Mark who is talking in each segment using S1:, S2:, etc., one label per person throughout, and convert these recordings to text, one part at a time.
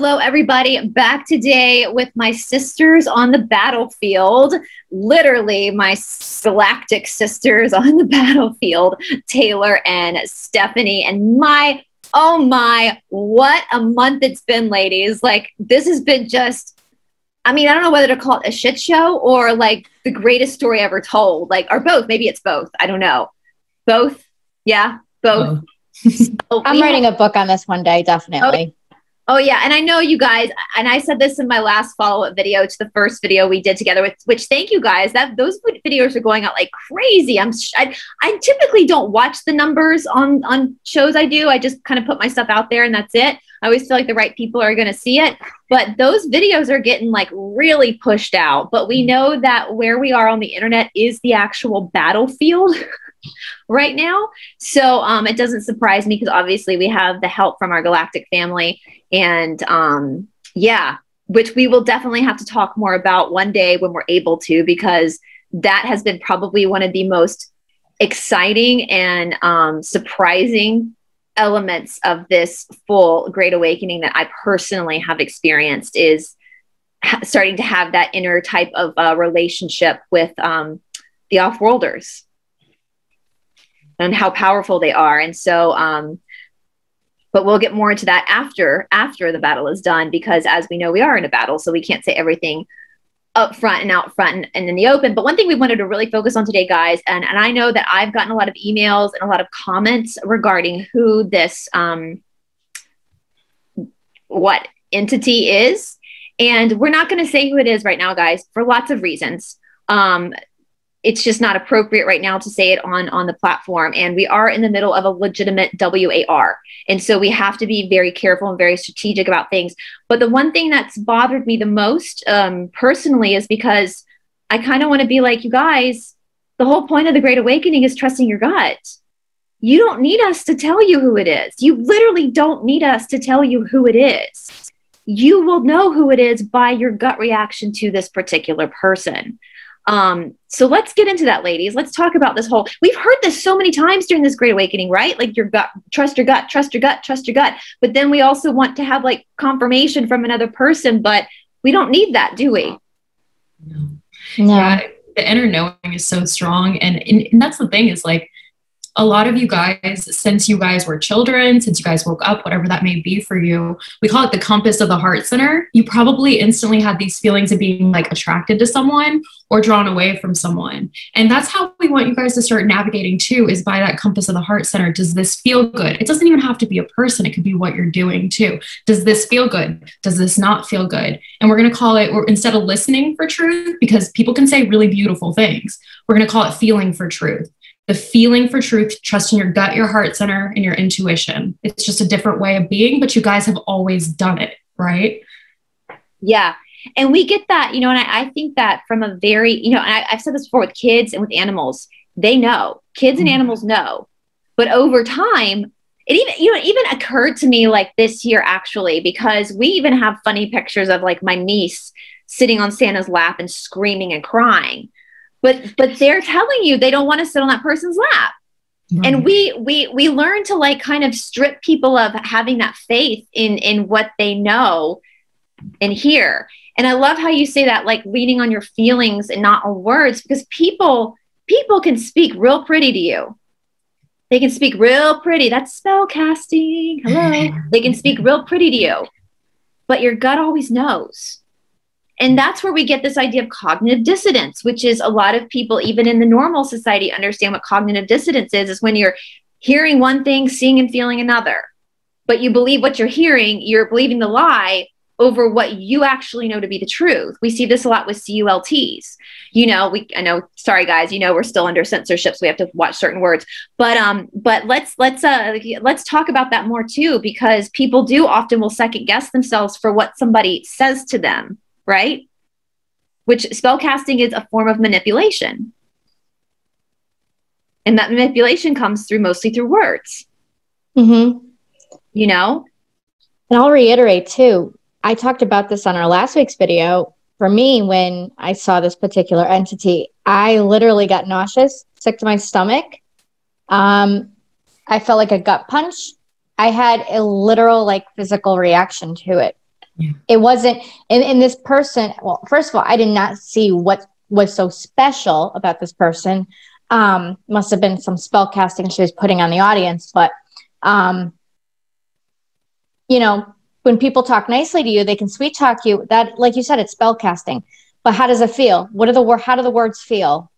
S1: Hello, everybody. Back today with my sisters on the battlefield. Literally, my galactic sisters on the battlefield, Taylor and Stephanie. And my, oh my, what a month it's been, ladies. Like, this has been just, I mean, I don't know whether to call it a shit show or like the greatest story ever told, like, or both. Maybe it's both. I don't know. Both. Yeah, both.
S2: Oh. I'm writing a book on this one day, definitely.
S1: Oh, Oh yeah, and I know you guys, and I said this in my last follow-up video to the first video we did together. With which, thank you guys. That those videos are going out like crazy. I'm I, I typically don't watch the numbers on on shows I do. I just kind of put my stuff out there, and that's it. I always feel like the right people are going to see it, but those videos are getting like really pushed out. But we know that where we are on the internet is the actual battlefield. right now. So um, it doesn't surprise me because obviously we have the help from our galactic family and um, yeah, which we will definitely have to talk more about one day when we're able to, because that has been probably one of the most exciting and um, surprising elements of this full great awakening that I personally have experienced is ha- starting to have that inner type of uh, relationship with um, the off-worlders and how powerful they are. And so um, but we'll get more into that after after the battle is done because as we know we are in a battle so we can't say everything up front and out front and, and in the open. But one thing we wanted to really focus on today guys and, and i know that i've gotten a lot of emails and a lot of comments regarding who this um what entity is and we're not going to say who it is right now guys for lots of reasons. Um it's just not appropriate right now to say it on on the platform. And we are in the middle of a legitimate war and so we have to be very careful and very strategic about things. But the one thing that's bothered me the most um, personally is because i kind of want to be like you guys the whole point of the great awakening is trusting your gut. You don't need us to tell you who it is. You literally don't need us to tell you who it is. You will know who it is by your gut reaction to this particular person um, so let's get into that, ladies. Let's talk about this whole. We've heard this so many times during this great awakening, right? Like your gut, trust your gut, trust your gut, trust your gut. But then we also want to have like confirmation from another person, but we don't need that, do we?
S3: No. no. Yeah, the inner knowing is so strong, and, and and that's the thing is like a lot of you guys, since you guys were children, since you guys woke up, whatever that may be for you, we call it the compass of the heart center. You probably instantly had these feelings of being like attracted to someone or drawn away from someone. And that's how we want you guys to start navigating too, is by that compass of the heart center. Does this feel good? It doesn't even have to be a person, it could be what you're doing too. Does this feel good? Does this not feel good? And we're going to call it, or instead of listening for truth, because people can say really beautiful things, we're going to call it feeling for truth the feeling for truth, trusting your gut, your heart center, and your intuition. It's just a different way of being, but you guys have always done it, right?
S1: Yeah. And we get that, you know, and I, I think that from a very, you know, I, have said this before with kids and with animals, they know, kids and mm-hmm. animals know. But over time, it even, you know, it even occurred to me like this year actually, because we even have funny pictures of like my niece sitting on Santa's lap and screaming and crying but but they're telling you they don't want to sit on that person's lap. And we we we learn to like kind of strip people of having that faith in in what they know and hear. And i love how you say that like leaning on your feelings and not on words because people people can speak real pretty to you. They can speak real pretty. That's spell casting. Hello. They can speak real pretty to you. But your gut always knows and that's where we get this idea of cognitive dissonance, which is a lot of people, even in the normal society, understand what cognitive dissonance is, is when you're hearing one thing, seeing and feeling another. But you believe what you're hearing, you're believing the lie over what you actually know to be the truth. We see this a lot with CULTs. You know, we I know, sorry guys, you know we're still under censorship, so we have to watch certain words. But um, but let's let's uh let's talk about that more too, because people do often will second guess themselves for what somebody says to them right? Which spellcasting is a form of manipulation. And that manipulation comes through mostly through words. Mm-hmm. You know?
S2: And I'll reiterate too, I talked about this on our last week's video. For me, when I saw this particular entity, I literally got nauseous, sick to my stomach. Um, I felt like a gut punch. I had a literal, like, physical reaction to it. Yeah. It wasn't, and, and this person, well, first of all, I did not see what was so special about this person. Um, must have been some spell casting she was putting on the audience, but um, you know, when people talk nicely to you, they can sweet talk you. That, like you said, it's spell casting. But how does it feel? What are the word? How do the words feel?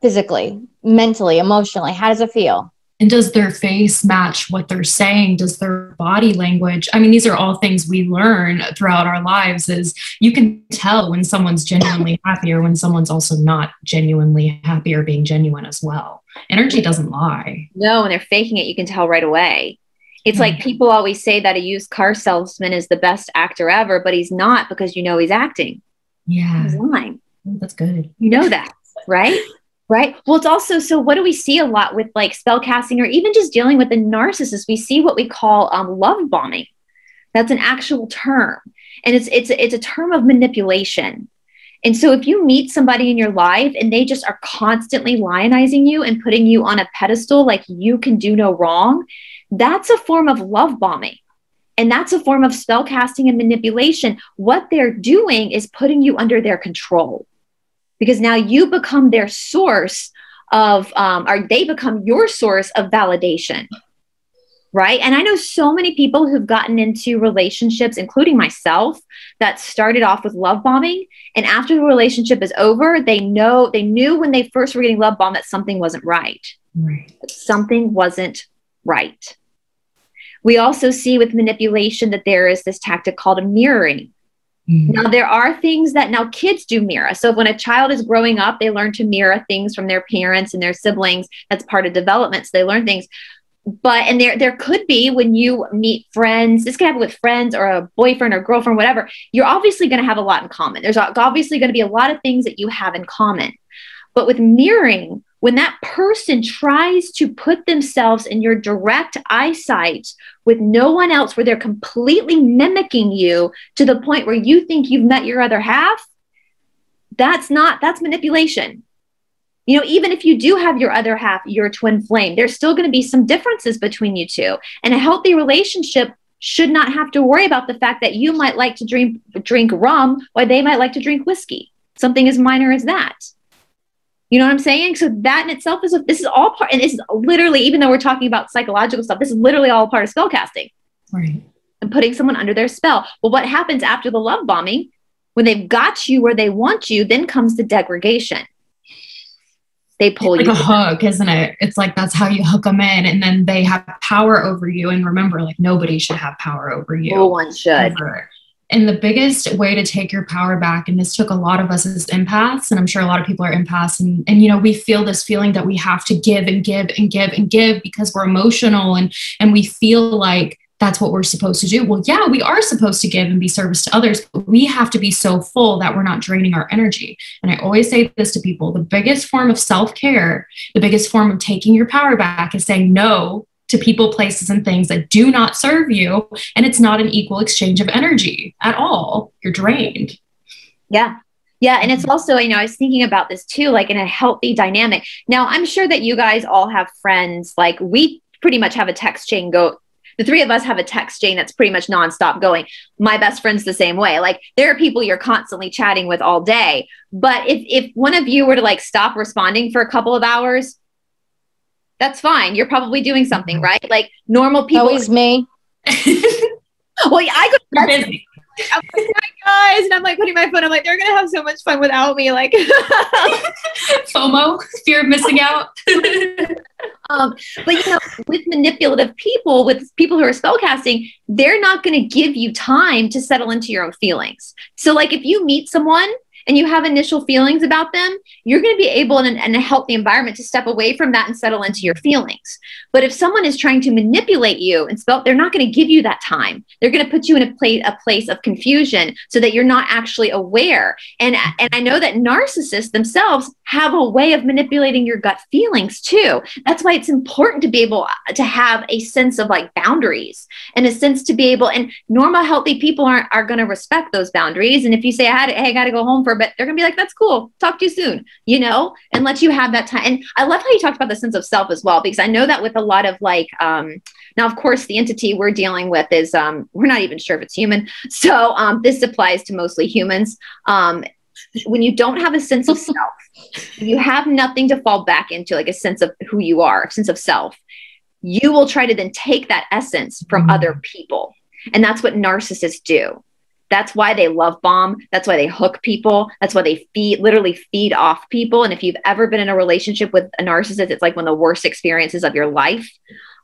S2: Physically, mentally, emotionally, how does it feel?
S3: And does their face match what they're saying? Does their body language? I mean, these are all things we learn throughout our lives. Is you can tell when someone's genuinely happy or when someone's also not genuinely happy or being genuine as well. Energy doesn't lie.
S1: No, when they're faking it, you can tell right away. It's like people always say that a used car salesman is the best actor ever, but he's not because you know he's acting.
S3: Yeah. He's
S1: lying.
S3: That's good.
S1: You know that, right? Right. Well, it's also so what do we see a lot with like spell casting or even just dealing with the narcissist? We see what we call um, love bombing. That's an actual term. And it's it's it's a term of manipulation. And so if you meet somebody in your life and they just are constantly lionizing you and putting you on a pedestal like you can do no wrong, that's a form of love bombing. And that's a form of spell casting and manipulation. What they're doing is putting you under their control because now you become their source of, um, or they become your source of validation. Right. And I know so many people who've gotten into relationships, including myself, that started off with love bombing. And after the relationship is over, they know, they knew when they first were getting love bombed that something wasn't right. Right. Something wasn't right. We also see with manipulation that there is this tactic called a mirroring. Mm-hmm. Now, there are things that now kids do mirror. So, when a child is growing up, they learn to mirror things from their parents and their siblings. That's part of development. So, they learn things. But, and there, there could be when you meet friends, this can happen with friends or a boyfriend or girlfriend, whatever, you're obviously going to have a lot in common. There's obviously going to be a lot of things that you have in common. But with mirroring, when that person tries to put themselves in your direct eyesight with no one else, where they're completely mimicking you to the point where you think you've met your other half, that's not, that's manipulation. You know, even if you do have your other half, your twin flame, there's still going to be some differences between you two. And a healthy relationship should not have to worry about the fact that you might like to drink drink rum while they might like to drink whiskey. Something as minor as that. You know what I'm saying? So that in itself is a, this is all part, and this is literally, even though we're talking about psychological stuff, this is literally all part of spell casting.
S3: Right.
S1: And putting someone under their spell. Well, what happens after the love bombing? When they've got you where they want you, then comes the degradation. They pull
S3: it's
S1: you.
S3: Like a hook, isn't it? It's like that's how you hook them in, and then they have power over you. And remember, like nobody should have power over you.
S1: No one should. Ever.
S3: And the biggest way to take your power back, and this took a lot of us as empaths, and I'm sure a lot of people are empaths, and, and you know, we feel this feeling that we have to give and give and give and give because we're emotional and and we feel like that's what we're supposed to do. Well, yeah, we are supposed to give and be service to others, but we have to be so full that we're not draining our energy. And I always say this to people the biggest form of self care, the biggest form of taking your power back is saying no to people, places, and things that do not serve you. And it's not an equal exchange of energy at all. You're drained.
S1: Yeah. Yeah. And it's also, you know, I was thinking about this too, like in a healthy dynamic. Now, I'm sure that you guys all have friends, like we pretty much have a text chain go. The three of us have a text chain that's pretty much nonstop going. My best friend's the same way. Like there are people you're constantly chatting with all day. But if if one of you were to like stop responding for a couple of hours, that's fine. You're probably doing something, mm-hmm. right? Like normal people.
S2: Always me.
S1: well, yeah, I go busy. I'm like, guys, and I'm like putting my phone. I'm like, they're gonna have so much fun without me. Like
S3: FOMO, fear of missing out.
S1: um, but you know, with manipulative people, with people who are spellcasting, they're not going to give you time to settle into your own feelings. So, like, if you meet someone and you have initial feelings about them, you're going to be able in, in, a healthy environment to step away from that and settle into your feelings. But if someone is trying to manipulate you and spell, they're not going to give you that time. They're going to put you in a place a place of confusion so that you're not actually aware. And and I know that narcissists themselves have a way of manipulating your gut feelings too. That's why it's important to be able uh, to have a sense of like boundaries and a sense to be able and normal healthy people aren't are going to respect those boundaries. And if you say I had hey, I got to go home for a bit, they're going to be like that's cool. Talk to you soon, you know, and let you have that time. And I love how you talked about the sense of self as well because I know that with a lot of like um Now, of course, the entity we're dealing with is um, we're not even sure if it's human. So um, this applies to mostly humans. Um, when you don't have a sense of self, you have nothing to fall back into, like a sense of who you are, a sense of self. You will try to then take that essence from mm-hmm. other people. And that's what narcissists do. That's why they love bomb. That's why they hook people. That's why they feed, literally feed off people. And if you've ever been in a relationship with a narcissist, it's like one of the worst experiences of your life.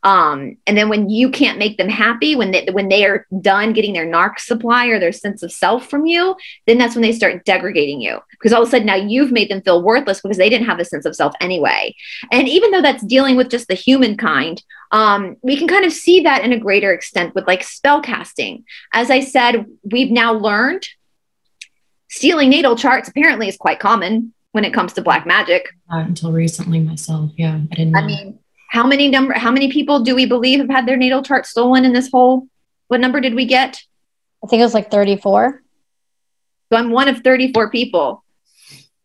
S1: Um, and then when you can't make them happy, when they when they are done getting their narc supply or their sense of self from you, then that's when they start degrading you because all of a sudden now you've made them feel worthless because they didn't have a sense of self anyway. And even though that's dealing with just the humankind, um, we can kind of see that in a greater extent with like spell casting. As I said, we've now learned stealing natal charts apparently is quite common when it comes to black magic.
S3: Not until recently myself, yeah, I didn't. Know.
S1: I mean how many number how many people do we believe have had their natal chart stolen in this whole what number did we get?
S2: I think it was like 34
S1: so i'm one of 34 people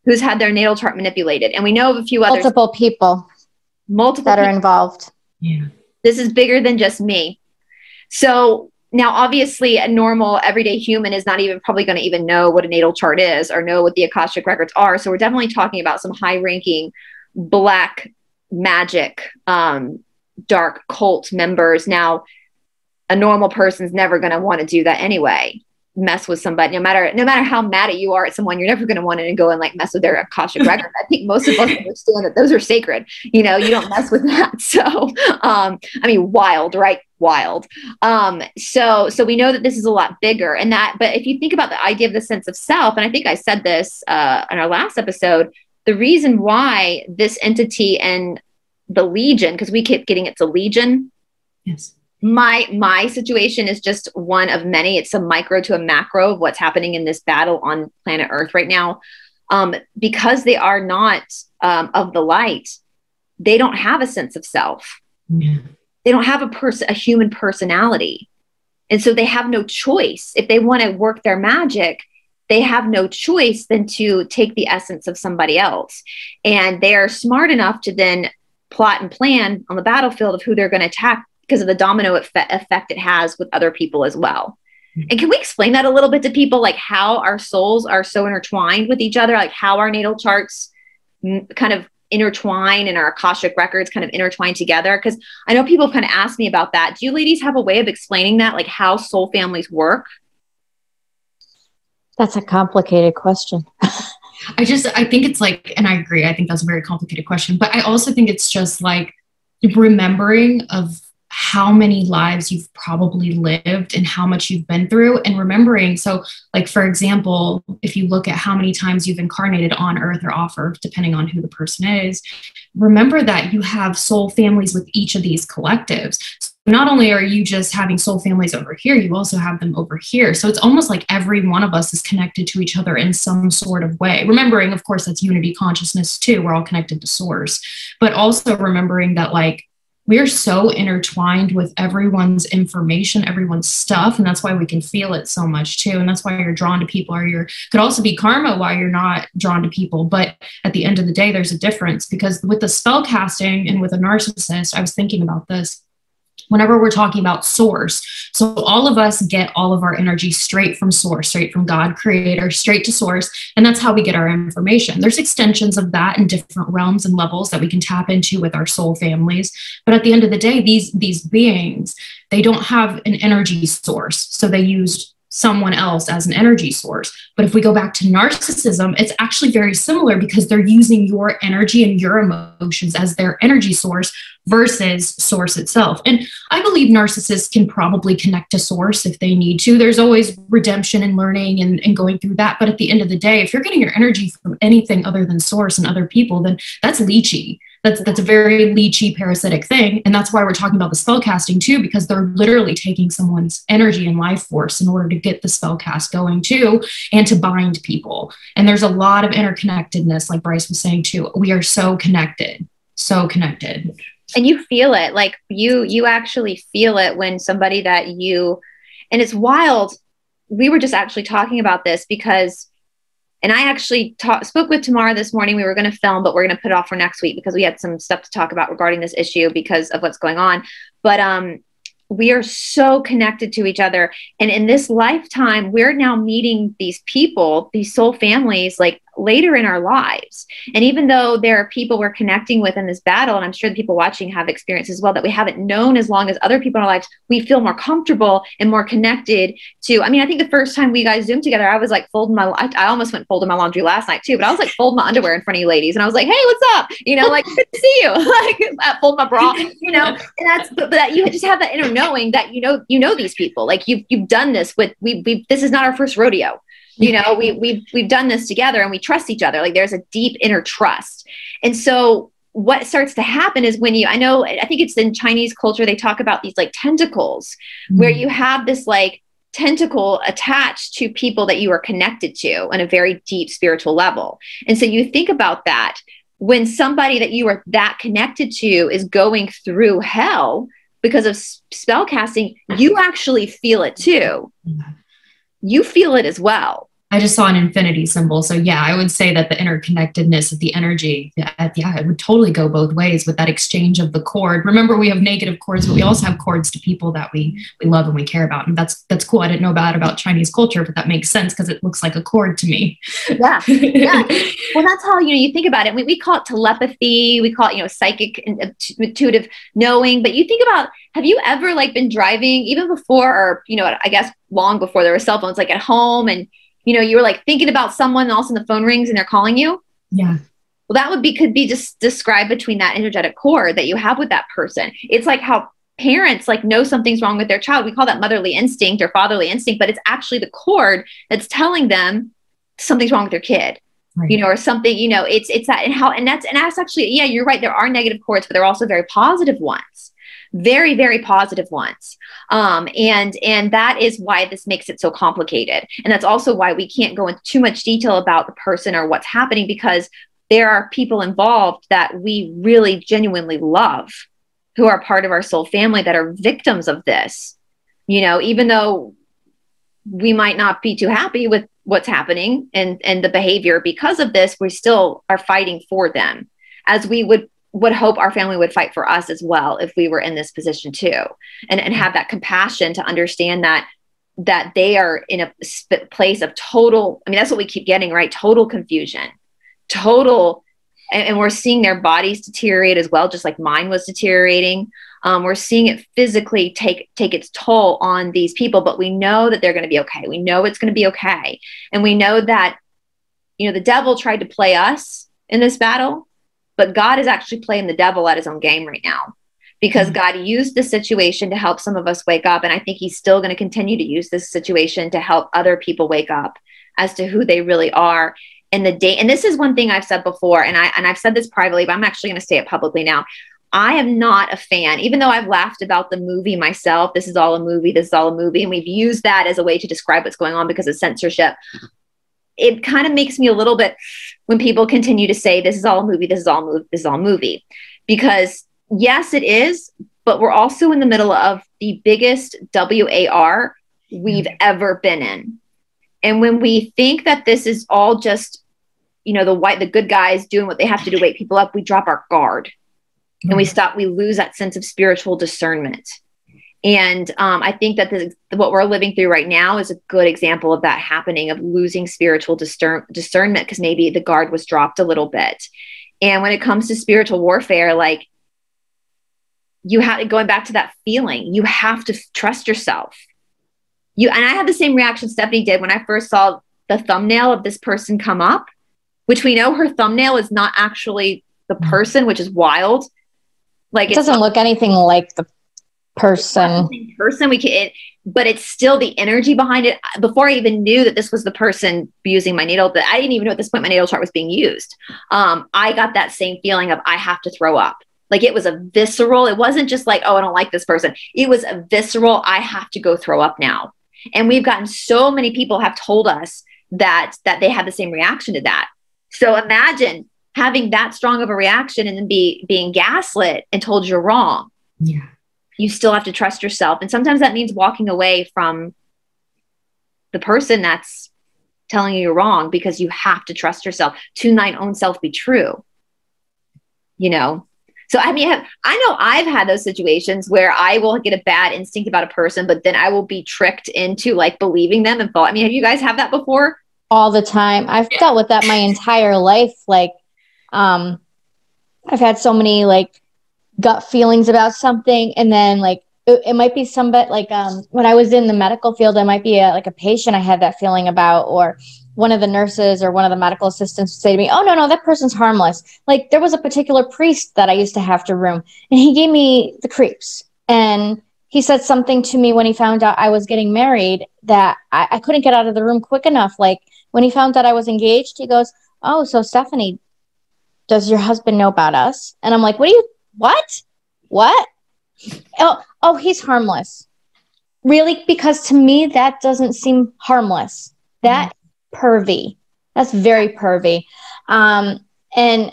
S1: who's had their natal chart manipulated and we know of a few others.
S2: Multiple people multiple that people. are involved.
S3: Yeah.
S1: This is bigger than just me. So now obviously a normal everyday human is not even probably going to even know what a natal chart is or know what the akashic records are. So we're definitely talking about some high ranking black magic um, dark cult members. Now, a normal person's never going to want to do that anyway. Mess with somebody, no matter no matter how mad at you are at someone, you're never going to want to go and like mess with their akashic record. I think most of us understand that those are sacred. You know, you don't mess with that. So, um, I mean, wild, right? Wild. Um, so, so we know that this is a lot bigger, and that. But if you think about the idea of the sense of self, and I think I said this uh, in our last episode, the reason why this entity and the legion because we keep getting it's a legion.
S3: Yes.
S1: My my situation is just one of many. It's a micro to a macro of what's happening in this battle on planet earth right now. Um, because they are not um, of the light they don't have a sense of self.
S3: Yeah.
S1: they don't have a person a human personality. And so they have no choice. If they want to work their magic they have no choice than to take the essence of somebody else. And they are smart enough to then plot and plan on the battlefield of who they're going to attack because of the domino effect it has with other people as well. Mm-hmm. And can we explain that a little bit to people, like how our souls are so intertwined with each other, like how our natal charts kind of intertwine and our Akashic records kind of intertwine together? Because I know people kind of ask me about that. Do you ladies have a way of explaining that, like how soul families work?
S2: That's a complicated question.
S3: I just I think it's like, and I agree. I think that's a very complicated question, but I also think it's just like remembering of how many lives you've probably lived and how much you've been through and remembering so like for example if you look at how many times you've incarnated on earth or off earth depending on who the person is remember that you have soul families with each of these collectives not only are you just having soul families over here, you also have them over here. So it's almost like every one of us is connected to each other in some sort of way. Remembering, of course, that's unity consciousness too. We're all connected to source, but also remembering that, like, we're so intertwined with everyone's information, everyone's stuff, and that's why we can feel it so much too. And that's why you're drawn to people, or you could also be karma why you're not drawn to people. But at the end of the day, there's a difference because with the spell casting and with a narcissist, I was thinking about this whenever we're talking about source. So all of us get all of our energy straight from source, straight from God, creator, straight to source. And that's how we get our information. There's extensions of that in different realms and levels that we can tap into with our soul families. But at the end of the day, these, these beings, they don't have an energy source. So they used someone else as an energy source. But if we go back to narcissism, it's actually very similar because they're using your energy and your emotions as their energy source versus source itself. And I believe narcissists can probably connect to source if they need to. There's always redemption and learning and, and going through that. But at the end of the day, if you're getting your energy from anything other than source and other people, then that's leechy that's that's a very leechy parasitic thing. And that's why we're talking about the spell casting too because they're literally taking someone's energy and life force in order to get the spell cast going too and to bind people. And there's a lot of interconnectedness like brice was saying too. We are so connected so connected.
S1: And you feel it like you you actually feel it when somebody that you and it's wild. We were just actually talking about this because and I actually talk, spoke with Tamara this morning. We were going to film, but we're going to put it off for next week because we had some stuff to talk about regarding this issue because of what's going on. But um, we are so connected to each other. And in this lifetime, we're now meeting these people, these soul families, like later in our lives. And even though there are people we're connecting with in this battle, and I'm sure the people watching have experience as well that we haven't known as long as other people in our lives, we feel more comfortable and more connected to. I mean, I think the first time we guys zoomed together, I was like folding my, I, I almost went folding my laundry last night too, but I was like folding my underwear in front of you ladies. And I was like, hey, what's up? You know, like, good to see you. like, fold my bra, you know, and that's, but, but that you just have that inner knowing that, you know, you know, these people, like you've, you've done this with, we, we, this is not our first rodeo you know we we've we've done this together and we trust each other. Like there's a deep inner trust. And so what starts to happen is when you i know i think it's in chinese culture they talk about these like tentacles mm-hmm. where you have this like tentacle attached to people that you are connected to on a very deep spiritual level. And so you think about that when somebody that you are that connected to is going through hell because of spell casting you actually feel it too. Mm-hmm you feel it as well.
S3: I just saw an infinity symbol. So yeah, I would say that the interconnectedness of the energy, yeah, yeah, it would totally go both ways with that exchange of the cord. Remember, we have negative cords, but we also have cords to people that we we love and we care about, and that's that's cool. I didn't know about about Chinese culture, but that makes sense because it looks like a cord to me.
S1: Yeah, yeah. well, that's how you know you think about it. We, we call it telepathy. We call it you know psychic intuitive knowing. But you think about have you ever like been driving even before or you know I guess long before there were cell phones, like at home and you know, you were like thinking about someone and all of a sudden the phone rings and they're calling you.
S3: Yeah.
S1: Well, that would be could be just described between that energetic cord that you have with that person. It's like how parents like know something's wrong with their child. We call that motherly instinct or fatherly instinct, but it's actually the cord that's telling them something's wrong with their kid. Right. You know, or something, you know, it's it's that and how and that's and that's actually, yeah, you're right. There are negative cords, but there are also very positive ones very very positive ones. Um, and and that is why this makes it so complicated. And that's also why we can't go into too much detail about the person or what's happening because there are people involved that we really genuinely love who are part of our soul family that are victims of this. You know even though we might not be too happy with what's happening and and the behavior because of this we still are fighting for them as we would would hope our family would fight for us as well if we were in this position too. And and have that compassion to understand that that they are in a sp- place of total i mean that's what we keep getting right? Total confusion total and, and, we're seeing their bodies deteriorate as well just like mine was deteriorating. Um, we're seeing it physically take take its toll on these people but we know that they're going to be okay. We know it's going to be okay. And we know that you know the devil tried to play us in this battle but God is actually playing the devil at his own game right now because mm-hmm. God used the situation to help some of us wake up. And I think he's still going to continue to use this situation to help other people wake up as to who they really are in the day. And this is one thing I've said before, and I and I've said this privately, but I'm actually going to say it publicly now. I am not a fan, even though I've laughed about the movie myself. This is all a movie. This is all a movie. And we've used that as a way to describe what's going on because of censorship it kind of makes me a little bit when people continue to say this is all a movie, this is all movie, this is all movie, because yes, it is, but we're also in the middle of the biggest WAR we've mm-hmm. ever been in. And when we think that this is all just, you know, the white, the good guys doing what they have to do, wake people up, we drop our guard and we stop, we lose that sense of spiritual discernment. And um, I think that the, what we're living through right now is a good example of that happening of losing spiritual discern- discernment because maybe the guard was dropped a little bit. And when it comes to spiritual warfare, like you have going back to that feeling, you have to trust yourself. You and I had the same reaction Stephanie did when I first saw the thumbnail of this person come up, which we know her thumbnail is not actually the mm-hmm. person, which is wild.
S2: Like it doesn't look anything like the person.
S1: person. We can it, but it's still the energy behind it. Before i even knew that this was the person using my natal that i didn't even know at this point my natal chart was being used. Um, i got that same feeling of i have to throw up. Like it was a visceral it wasn't just like oh i don't like this person. It was a visceral i have to go throw up now. And we've gotten so many people have told us that that they had the same reaction to that. So imagine having that strong of a reaction and then be being gaslit and told you're wrong.
S3: Yeah
S1: you still have to trust yourself. And sometimes that means walking away from the person that's telling you you're wrong because you have to trust yourself. To thine own self be true. You know? So I mean, I know I've had those situations where I will get a bad instinct about a person, but then I will be tricked into like believing them and fall. I mean, have you guys have that before?
S2: All the time. I've dealt with that my entire life. Like, um, I've had so many like gut feelings about something, and then like it, it might be somebody like um when I was in the medical field, it might be a, like a patient I had that feeling about, or one of the nurses or one of the medical assistants would say to me, Oh, no, no, that person's harmless. Like there was a particular priest that I used to have to room, and he gave me the creeps. And he said something to me when he found out I was getting married that I, I couldn't get out of the room quick enough. Like when he found that I was engaged, he goes, Oh, so Stephanie, does your husband know about us? And I'm like, What do you, what? What? Oh, oh, he's harmless. Really? Because to me, that doesn't seem harmless. That pervy. That's very pervy. Um, and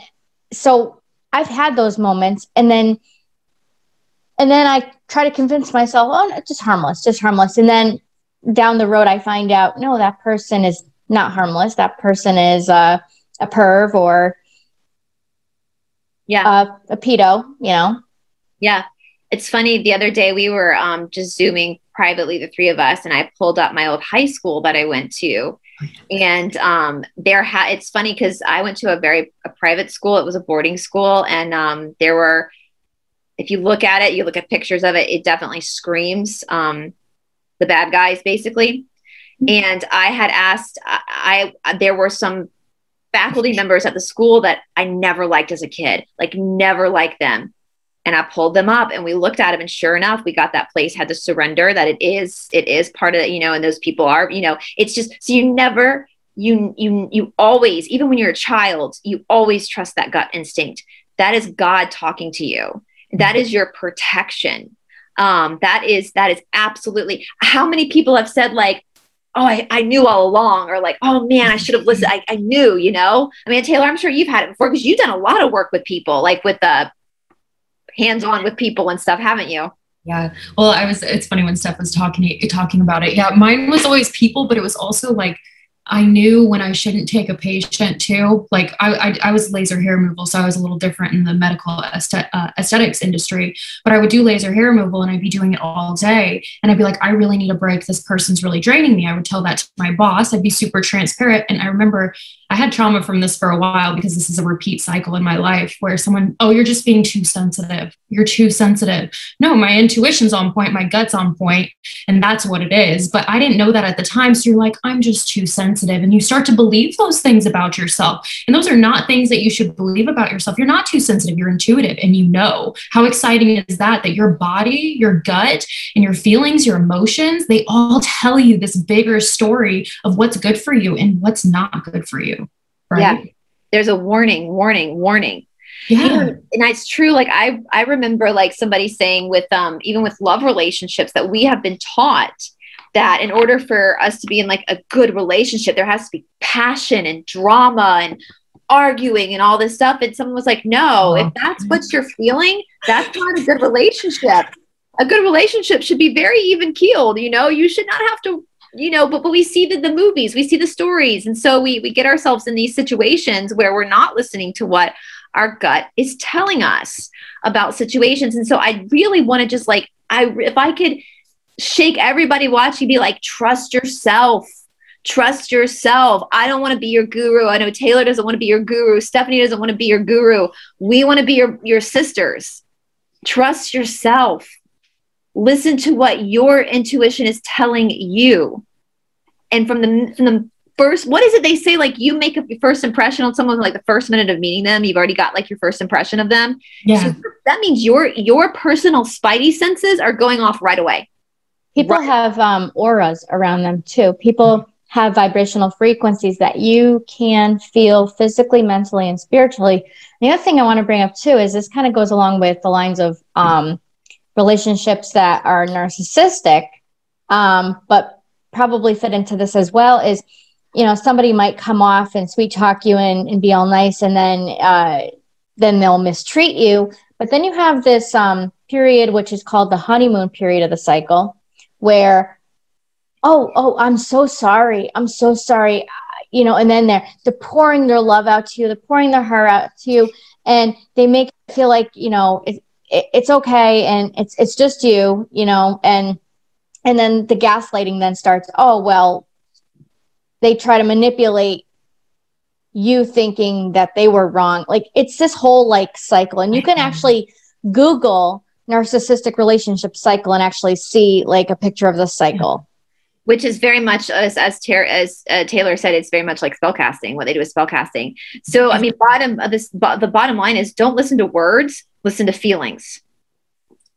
S2: so I've had those moments, and then and then I try to convince myself, oh, no, just harmless, just harmless. And then down the road, I find out, no, that person is not harmless. That person is uh, a perv or
S1: yeah,
S2: uh, a pedo. You know.
S1: Yeah, it's funny. The other day we were um, just zooming privately, the three of us, and I pulled up my old high school that I went to, and um, there ha- it's funny because I went to a very a private school. It was a boarding school, and um, there were, if you look at it, you look at pictures of it, it definitely screams um, the bad guys, basically. And I had asked, I, I there were some faculty members at the school that I never liked as a kid, like never liked them. And I pulled them up and we looked at them and sure enough we got that place had to surrender that it is it is part of it you know and those people are you know it's just so you never you you you always even when you're a child you always trust that gut instinct. That is God talking to you. That is your protection. Um that is that is absolutely how many people have said like oh I, I knew all along or like oh man i should have listened I, I knew you know i mean taylor i'm sure you've had it before because you've done a lot of work with people like with the hands on with people and stuff, haven't you?
S3: Yeah. Well, I was, it's funny when Steph was talking, talking about it. Yeah. Mine was always people, but it was also like I knew when I shouldn't take a patient too. Like I, I, I was laser hair removal, so I was a little different in the medical uh, aesthetics industry. But I would do laser hair removal, and I'd be doing it all day. And I'd be like, I really need a break. This person's really draining me. I would tell that to my boss. I'd be super transparent. And I remember I had trauma from this for a while because this is a repeat cycle in my life where someone, oh, you're just being too sensitive. You're too sensitive. No, my intuition's on point, my gut's on point, and that's what it is. But I didn't know that at the time. So you're like, I'm just too sensitive. And you start to believe those things about yourself. And those are not things that you should believe about yourself. You're not too sensitive, you're intuitive, and you know. How exciting is that? That your body, your gut, and your feelings, your emotions, they all tell you this bigger story of what's good for you and what's not good for you.
S1: Right? Yeah. There's a warning, warning, warning. Yeah. Even, and it's true. Like I, I remember like somebody saying with, um, even with love relationships that we have been taught that in order for us to be in like a good relationship, there has to be passion and drama and arguing and all this stuff. And someone was like, no, if that's what you're feeling, that's not a good relationship. A good relationship should be very even keeled. You know, you should not have to you know but but we see the, the movies we see the stories. And so we we get ourselves in these situations where we're not listening to what our gut is telling us about situations. And so i really want to just like i if i could shake everybody watching be like trust yourself. Trust yourself. I don't want to be your guru. I know taylor doesn't want to be your guru. Stephanie doesn't want to be your guru. We want to be your your sisters. Trust yourself listen to what your intuition is telling you. And from the from the first what is it they say? Like you make a first impression on someone like the first minute of meeting them you've already got like your first impression of them.
S3: Yeah. So
S1: that means your your personal spidey senses are going off right away.
S2: People right. have um, auras around them too. People have vibrational frequencies that you can feel physically mentally and spiritually. The other thing i want to bring up too is this kind of goes along with the lines of um, relationships that are narcissistic, um, but probably fit into this as well is, you know, somebody might come off and sweet talk you and, and be all nice, and then uh, then they'll mistreat you. But then you have this um, period, which is called the honeymoon period of the cycle, where, oh, oh, I'm so sorry, I'm so sorry, you know, and then they're they're pouring their love out to you, they're pouring their heart out to you, and they make feel like you know it, it, it's okay and it's it's just you you know and and then the gaslighting then starts oh well they try to manipulate you thinking that they were wrong. Like it's this whole like cycle and you can actually google narcissistic relationship cycle and actually see like a picture of the cycle
S1: which is very much as as, Ter- as uh, Taylor said, it's very much like spellcasting. What they do is spellcasting. So, I mean, bottom of this, bo- the bottom line is don't listen to words, listen to feelings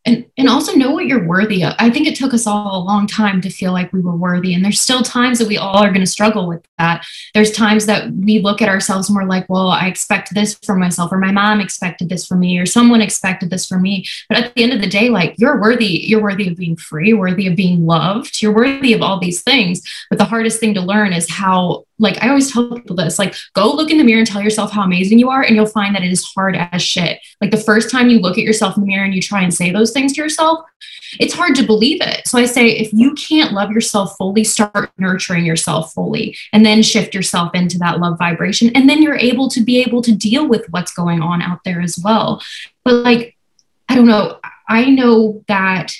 S3: and and also know what you're worthy of. I think it took us all a long time to feel like we were worthy, and there's still times that we all are going to struggle with that. There's times that we look at ourselves and we're like, "Well, I expect this from myself, or my mom expected this from me, or someone expected this from me." But at the end of the day, like you're worthy. You're worthy of being free, worthy of being loved. You're worthy of all these things. But the hardest thing to learn is how like I always tell people this, like go look in the mirror and tell yourself how amazing you are, and you'll find that it is hard as shit. Like the first time you look at yourself in the mirror and you try and say those things to yourself, it's hard to believe it. So I say, if you can't love yourself fully, start nurturing yourself fully, and then shift yourself into that love vibration, and then you're able to be able to deal with what's going on out there as well. But like, I don't know. I know that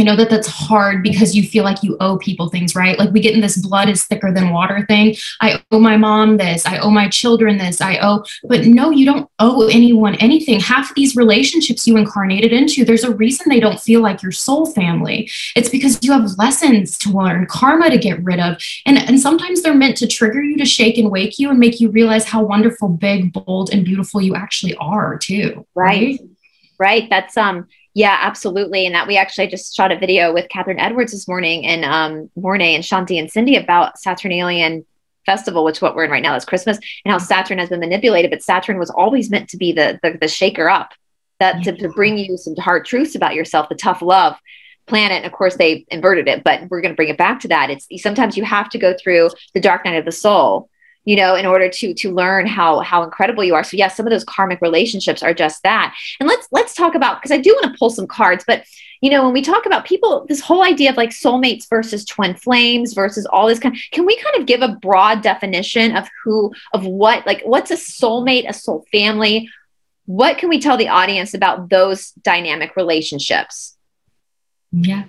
S3: I know that that's hard because you feel like you owe people things, right? Like we get in this blood is thicker than water thing. I owe my mom this. I owe my children this. I owe, but no, you don't owe anyone anything. Half of these relationships you incarnated into, there's a reason they don't feel like your soul family. It's because you have lessons to learn, karma to get rid of. And, and sometimes they're meant to trigger you to shake and wake you and make you realize how wonderful, big, bold, and beautiful you actually are, too.
S1: Right. Right. right? That's, um, yeah, absolutely. And that we actually just shot a video with Catherine Edwards this morning and um Mornay and Shanti and Cindy about Saturnalian festival, which what we're in right now is Christmas, and how Saturn has been manipulated, but Saturn was always meant to be the the, the shaker up, that to, to bring you some hard truths about yourself, the tough love planet. And of course, they inverted it, but we're going to bring it back to that. It's sometimes you have to go through the dark night of the soul you know in order to to learn how how incredible you are. So yes some of those karmic relationships are just that. And let's let's talk about because i do want to pull some cards but you know when we talk about people this whole idea of like soulmates versus twin flames versus all this kind can we kind of give a broad definition of who of what like what's a soulmate a soul family? What can we tell the audience about those dynamic relationships?
S3: Yeah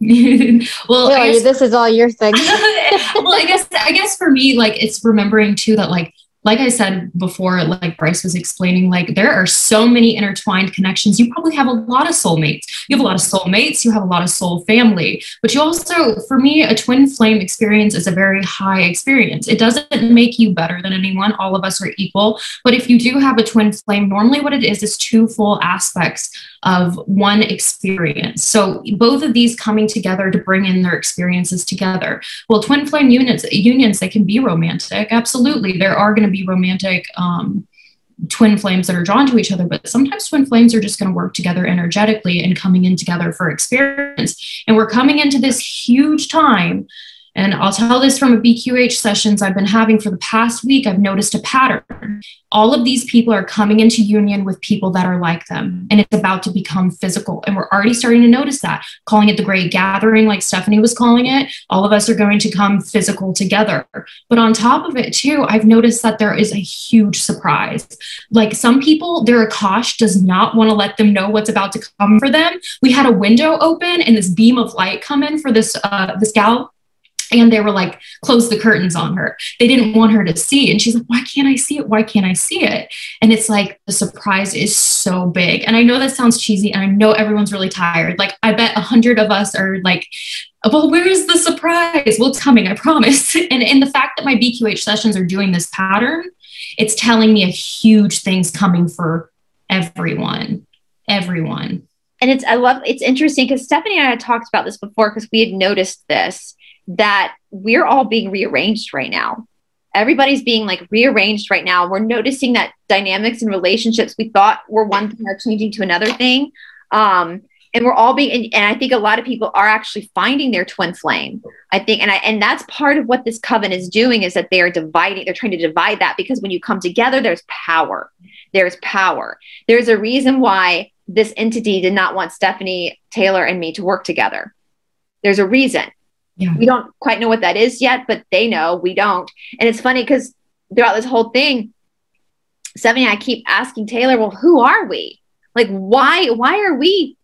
S2: well, guess, this is all your thing.
S3: well, I guess I guess for me, like it's remembering too that like like I said before, like Brice was explaining, like there are so many intertwined connections. You probably have a lot of soulmates. You have a lot of soulmates. You have a lot of soul family. But you also, for me, a twin flame experience is a very high experience. It doesn't make you better than anyone. All of us are equal. But if you do have a twin flame, normally what it is is two full aspects of one experience. So both of these coming together to bring in their experiences together. Well, twin flame units, unions, they can be romantic. Absolutely. There are going to be romantic um, twin flames that are drawn to each other, but sometimes twin flames are just going to work together energetically and coming in together for experience. And we're coming into this huge time and I'll tell this from a BQH sessions I've been having for the past week. I've noticed a pattern. All of these people are coming into union with people that are like them, and it's about to become physical. And we're already starting to notice that, calling it the great gathering, like Stephanie was calling it. All of us are going to come physical together. But on top of it, too, I've noticed that there is a huge surprise. Like some people, their Akash does not want to let them know what's about to come for them. We had a window open and this beam of light come in for this uh, this gal and they were like close the curtains on her. They didn't want her to see. And she's like why can't i see it? Why can't i see it? And it's like the surprise is so big. And i know that sounds cheesy and i know everyone's really tired. Like i bet a hundred of us are like well where is the surprise? Well it's coming i promise. And, and the fact that my bqh sessions are doing this pattern it's telling me a huge things coming for everyone. Everyone.
S1: And it's i love it's interesting because stephanie and i talked about this before because we had noticed this that we're all being rearranged right now. Everybody's being like rearranged right now. We're noticing that dynamics and relationships we thought were one thing are changing to another thing. Um, and we're all being and, and, i think a lot of people are actually finding their twin flame i think and i and that's part of what this coven is doing is that they are dividing they're trying to divide that because when you come together there's power there's power there's a reason why this entity did not want stephanie taylor and me to work together there's a reason yeah. We don't quite know what that is yet, but they know we don't. And it's funny because throughout this whole thing, Stephanie, I keep asking Taylor, well, who are we? Like, why, why are we?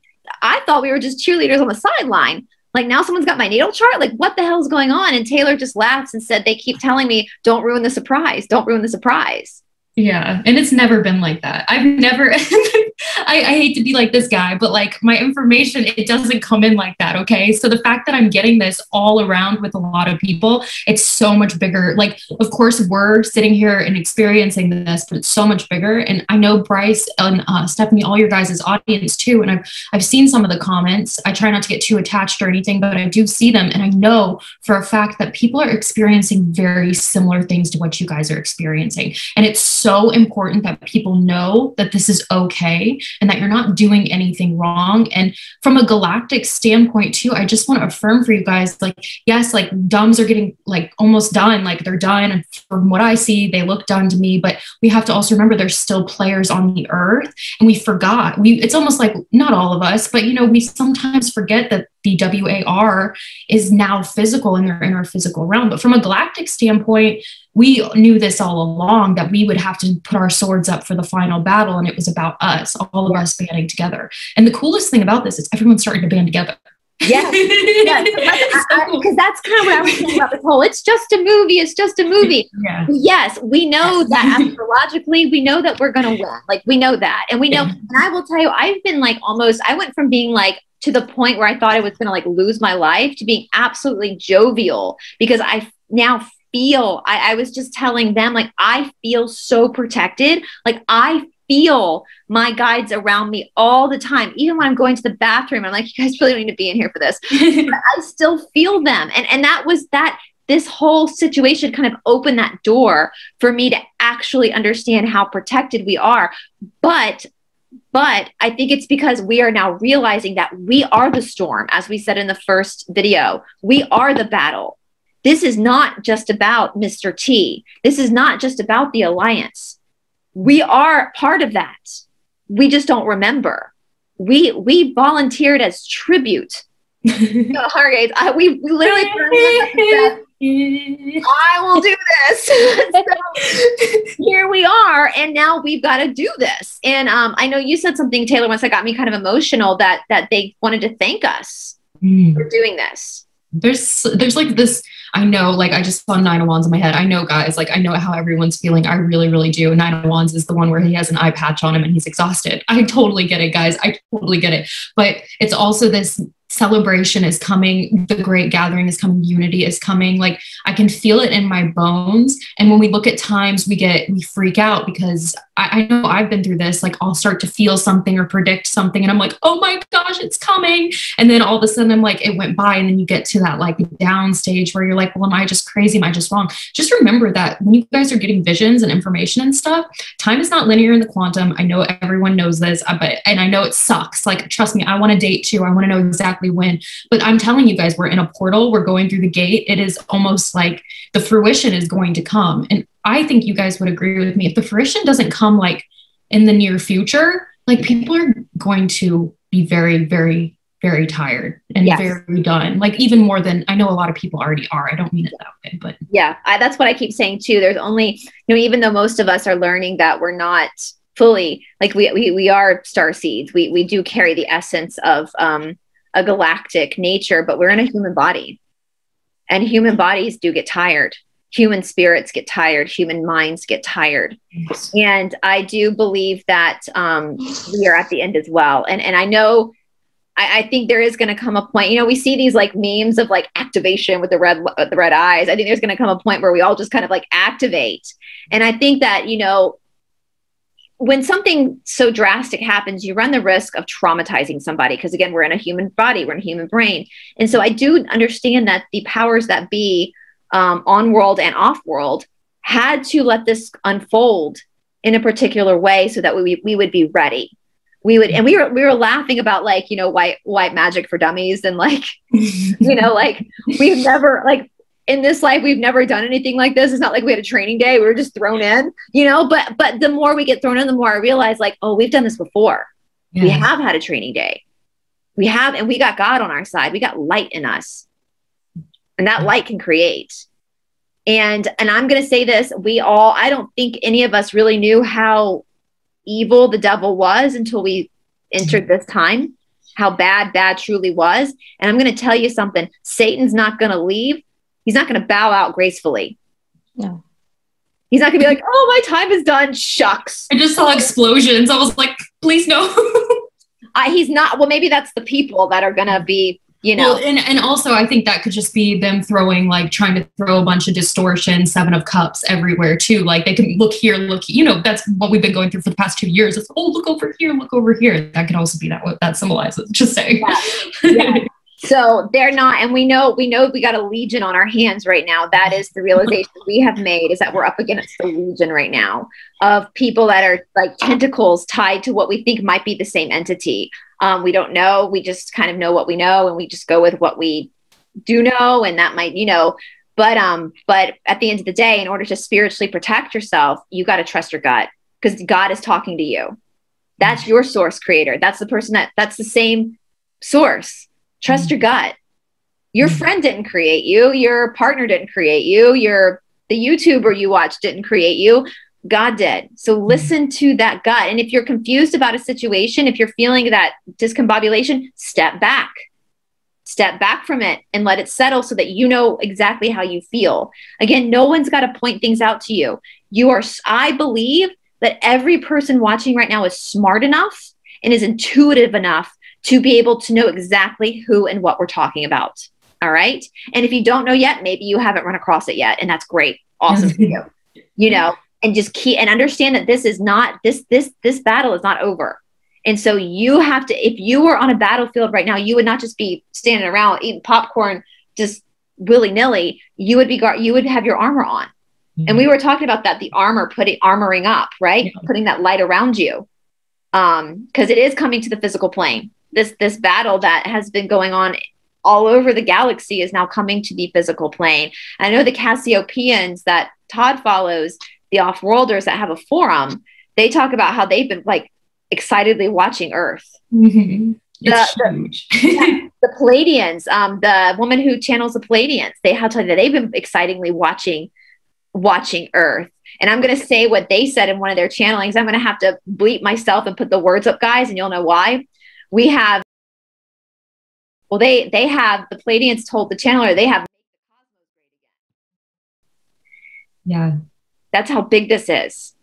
S1: I thought we were just cheerleaders on the sideline. Like now someone's got my natal chart. Like what the hell's going on? And Taylor just laughs and said, they keep telling me, don't ruin the surprise. Don't ruin the surprise.
S3: Yeah. And it's never been like that. I've never, I, I, hate to be like this guy, but like my information, it doesn't come in like that. Okay. So the fact that I'm getting this all around with a lot of people, it's so much bigger. Like, of course, we're sitting here and experiencing this, but it's so much bigger. And I know Brice and uh, Stephanie, all your guys' audience too. And I've, I've seen some of the comments. I try not to get too attached or anything, but I do see them. And I know for a fact that people are experiencing very similar things to what you guys are experiencing. And it's so important that people know that this is okay and that you're not doing anything wrong. And from a galactic standpoint, too, I just want to affirm for you guys like, yes, like DUMBs are getting like almost done, like they're done. And from what I see, they look done to me. But we have to also remember there's still players on the earth and we forgot. We it's almost like not all of us, but you know, we sometimes forget that the WAR is now physical in our physical realm. But from a galactic standpoint, we knew this all along that we would have to put our swords up for the final battle. And it was about us, all of us banding together. And the coolest thing about this is everyone's starting to band together.
S1: Yeah, because that's kind of what I was thinking about this whole. It's just a movie. It's just a movie. Yeah. Yes, we know that astrologically, we know that we're going to win. Like we know that, and we know. Yeah. And I will tell you, I've been like almost. I went from being like to the point where I thought I was going to like lose my life to being absolutely jovial because I now feel I, I was just telling them like I feel so protected. Like I feel my guides around me all the time. Even when I'm going to the bathroom, I'm like, you guys really don't need to be in here for this. I still feel them. And and that was that this whole situation kind of opened that door for me to actually understand how protected we are. But but I think it's because we are now realizing that we are the storm, as we said in the first video. We are the battle. This is not just about Mr. T. This is not just about the alliance. We are part of that. We just don't remember. We we volunteered as tribute. no, Hargate, I, we, we literally I will do this. so, here we are, and now we've got to do this. And um, I know you said something, Taylor, once that got me kind of emotional that that they wanted to thank us mm. for doing this.
S3: There's there's like this I know, like, I just saw Nine of Wands in my head. I know, guys, like, I know how everyone's feeling. I really, really do. Nine of Wands is the one where he has an eye patch on him and he's exhausted. I totally get it, guys. I totally get it. But it's also this celebration is coming the great gathering is coming unity is coming. Like i can feel it in my bones. And when we look at times we get we freak out because I, I, know i've been through this like i'll start to feel something or predict something and i'm like oh my gosh it's coming. And then all of a sudden i'm like it went by and then you get to that like down stage where you're like well am i just crazy? Am i just wrong? Just remember that when you guys are getting visions and information and stuff time is not linear in the quantum. I know everyone knows this uh, but and i know it sucks. Like trust me i want to date too. I want to know exactly exactly when. But I'm telling you guys, we're in a portal, we're going through the gate. It is almost like the fruition is going to come. And I think you guys would agree with me. If the fruition doesn't come like in the near future, like people are going to be very, very, very tired and yes. very done. Like even more than I know a lot of people already are. I don't mean it that way, but
S1: yeah, I, that's what I keep saying too. There's only, you know, even though most of us are learning that we're not fully like we we, we are star seeds. We we do carry the essence of um a galactic nature, but we're in a human body. And human bodies do get tired. Human spirits get tired. Human minds get tired. Yes. And I do believe that um, we are at the end as well. And, and I know, I, I think there is going to come a point, you know, we see these like memes of like activation with the red, the red eyes. I think there's going to come a point where we all just kind of like activate. And I think that, you know, when something so drastic happens, you run the risk of traumatizing somebody because, again, we're in a human body, we're in a human brain. And so I do understand that the powers that be um, on world and off world had to let this unfold in a particular way so that we, we would be ready. We would, and we were, we were laughing about like, you know, white, white magic for dummies and like, you know, like we've never, like, in this life we've never done anything like this. It's not like we had a training day. We were just thrown in you know but but the more we get thrown in the more i realize like oh we've done this before. Yeah. we have had a training day. We have and we got god on our side. We got light in us and that light can create And and I'm going to say this, we all I don't think any of us really knew how evil the devil was until we entered this time, how bad bad truly was. And I'm going to tell you something, Satan's not going to leave. He's not going to bow out gracefully.
S2: No.
S1: He's not going to be like, "Oh, my time is done." Shucks.
S3: I just saw explosions. I was like, "Please no."
S1: uh, he's not. Well, maybe that's the people that are going to be you know.
S3: well, and, and also i think that could just be them throwing like trying to throw a bunch of distortion seven of cups everywhere too like they can look here look you know that's what we've been going through for the past two years. It's oh look over here look over here. That could also be that what that symbolizes just saying.
S1: Yeah. yeah. so they're not and we know we know we got a legion on our hands right now. That is the realization we have made is that we're up against the legion right now of people that are like tentacles tied to what we think might be the same entity um, we don't know. We just kind of know what we know, and we just go with what we do know, and that might, you know. But um, but at the end of the day, in order to spiritually protect yourself, you got to trust your gut because God is talking to you. That's your source creator. That's the person that that's the same source. Trust your gut. Your mm-hmm. friend didn't create you. Your partner didn't create you. Your the YouTuber you watch didn't create you. God did. So mm-hmm. listen to that gut. And if you're confused about a situation, if you're feeling that discombobulation, step back. Step back from it and let it settle so that you know exactly how you feel. Again, no one's got to point things out to you. You are, I believe that every person watching right now is smart enough and is intuitive enough to be able to know exactly who and what we're talking about. All right. And if you don't know yet, maybe you haven't run across it yet. And that's great. Awesome for you. You know, and just keep and understand that this is not this this this battle is not over and so you have to if you were on a battlefield right now you would not just be standing around eating popcorn just willy-nilly you would be you would have your armor on mm-hmm. and we were talking about that the armor putting armoring up right yeah. putting that light around you um because it is coming to the physical plane this this battle that has been going on all over the galaxy is now coming to the physical plane. I know the Cassiopaeans that Todd follows, the off-worlders that have a forum, they talk about how they've been like excitedly watching Earth.
S3: Mm-hmm.
S1: The, the, the, Pleiadians, um, the woman who channels the Pleiadians, they have told you that they've been excitingly watching watching Earth. And I'm going to say what they said in one of their channelings. I'm going to have to bleep myself and put the words up, guys, and you'll know why. We have, well, they they have the Pleiadians told the channeler they have.
S3: Yeah,
S1: that's how big this is.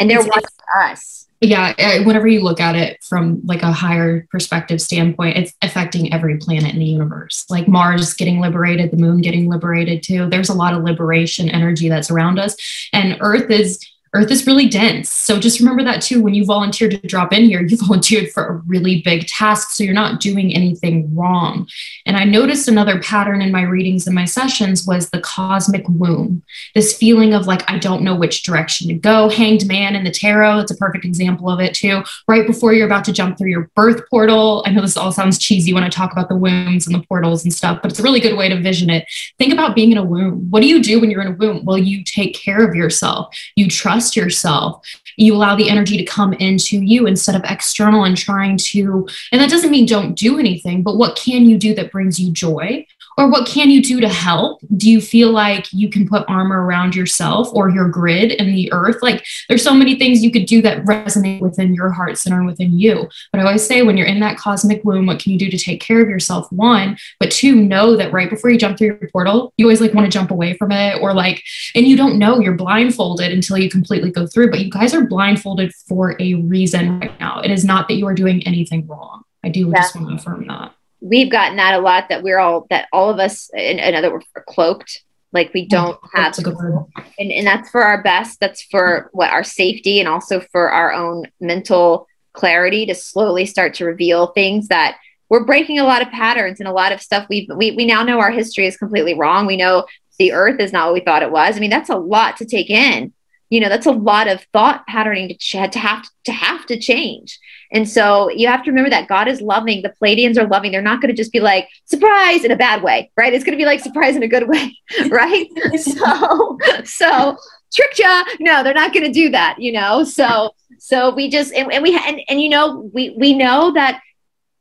S1: And they're watching us.
S3: Yeah, whenever you look at it from like a higher perspective standpoint, it's affecting every planet in the universe. Like Mars getting liberated, the moon getting liberated too. There's a lot of liberation energy that's around us. And Earth is Earth is really dense. So just remember that too. When you volunteered to drop in here, you volunteered for a really big task. So you're not doing anything wrong. And I noticed another pattern in my readings and my sessions was the cosmic womb. This feeling of like, I don't know which direction to go. Hanged man in the tarot, it's a perfect example of it too. Right before you're about to jump through your birth portal. I know this all sounds cheesy when I talk about the wombs and the portals and stuff, but it's a really good way to vision it. Think about being in a womb. What do you do when you're in a womb? Well, you take care of yourself. You trust yourself. You allow the energy to come into you instead of external and trying to, and that doesn't mean don't do anything, but what can you do that brings you joy? Or what can you do to help? Do you feel like you can put armor around yourself or your grid and the earth? Like there's so many things you could do that resonate within your heart center and within you. But i always say when you're in that cosmic womb what can you do to take care of yourself? One but two know that right before you jump through your portal you always like want to jump away from it or like and you don't know you're blindfolded until you completely go through but you guys are blindfolded for a reason right now. It is not that you are doing anything wrong. I do yeah. just want to affirm that
S1: we've gotten that a lot that we're all that all of us in, in other words are cloaked. Like we don't have and, and that's for our best. That's for what our safety and also for our own mental clarity to slowly start to reveal things that we're breaking a lot of patterns and a lot of stuff we've we we now know our history is completely wrong. We know the earth is not what we thought it was. I mean that's a lot to take in. You know that's a lot of thought patterning to, ch- to have to have to change and so you have to remember that god is loving the pleiadians are loving they're not going to just be like surprise in a bad way right it's going to be like surprise in a good way right so so tricked ya no they're not going to do that you know so so we just and, and we and, and you know we we know that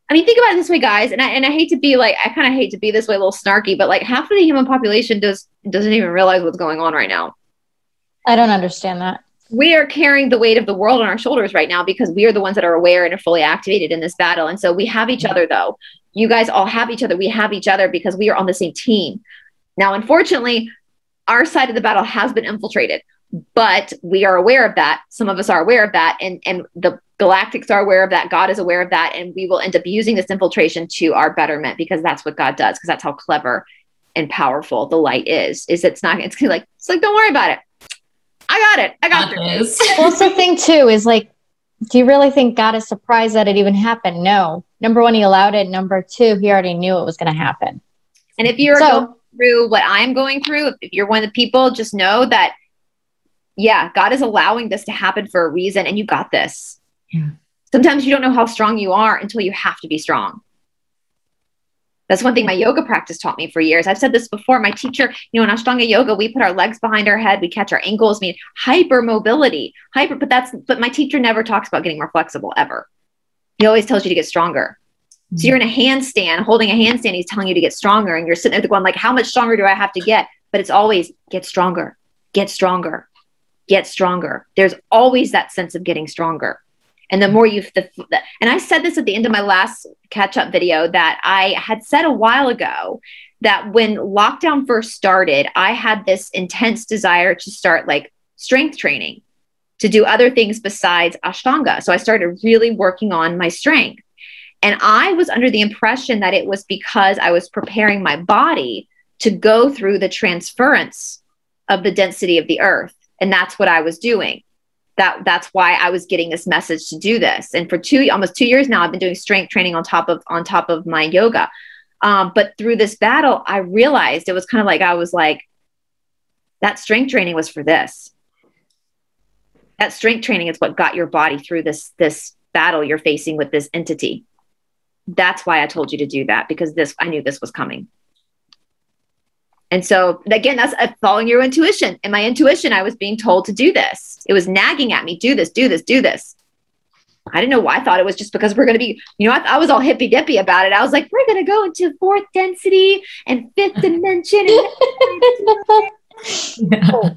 S1: I mean, think about it this way, guys. And I and I hate to be like, I kind of hate to be this way, a little snarky, but like half of the human population does doesn't even realize what's going on right now.
S2: I don't understand that.
S1: We are carrying the weight of the world on our shoulders right now because we are the ones that are aware and are fully activated in this battle. And so we have each mm-hmm. other, though. You guys all have each other. We have each other because we are on the same team. Now, unfortunately, our side of the battle has been infiltrated, but we are aware of that. Some of us are aware of that, and and the galactics are aware of that. God is aware of that, and we will end up using this infiltration to our betterment because that's what God does. Because that's how clever and powerful the light is. Is it's not. It's like it's like don't worry about it. I got it. I got this.
S2: well, the thing too is like, do you really think God is surprised that it even happened? No. Number one, He allowed it. Number two, He already knew it was going to happen.
S1: And if you're so, going through what I'm going through, if you're one of the people, just know that, yeah, God is allowing this to happen for a reason, and you got this.
S3: Yeah.
S1: Sometimes you don't know how strong you are until you have to be strong. That's one thing my yoga practice taught me for years. I've said this before. My teacher, you know, in Ashtanga yoga, we put our legs behind our head, we catch our ankles, I mean hyper mobility, hyper, but that's, but my teacher never talks about getting more flexible ever. He always tells you to get stronger. So you're in a handstand, holding a handstand, he's telling you to get stronger, and you're sitting there going, like, how much stronger do I have to get? But it's always get stronger, get stronger, get stronger. There's always that sense of getting stronger. And the more you, the, and I said this at the end of my last catch up video that I had said a while ago that when lockdown first started, I had this intense desire to start like strength training, to do other things besides Ashtanga. So I started really working on my strength. And I was under the impression that it was because I was preparing my body to go through the transference of the density of the earth. And that's what I was doing that that's why I was getting this message to do this. And for two almost two years now, I've been doing strength training on top of on top of my yoga. Um, but through this battle, I realized it was kind of like I was like, that strength training was for this. That strength training is what got your body through this this battle you're facing with this entity. That's why I told you to do that because this I knew this was coming. And so again, that's uh, following your intuition. And my intuition, I was being told to do this. It was nagging at me, do this, do this, do this. I didn't know why. I thought it was just because we're going to be, you know, I, I was all hippy dippy about it. I was like, we're going to go into fourth density and fifth dimension. yeah.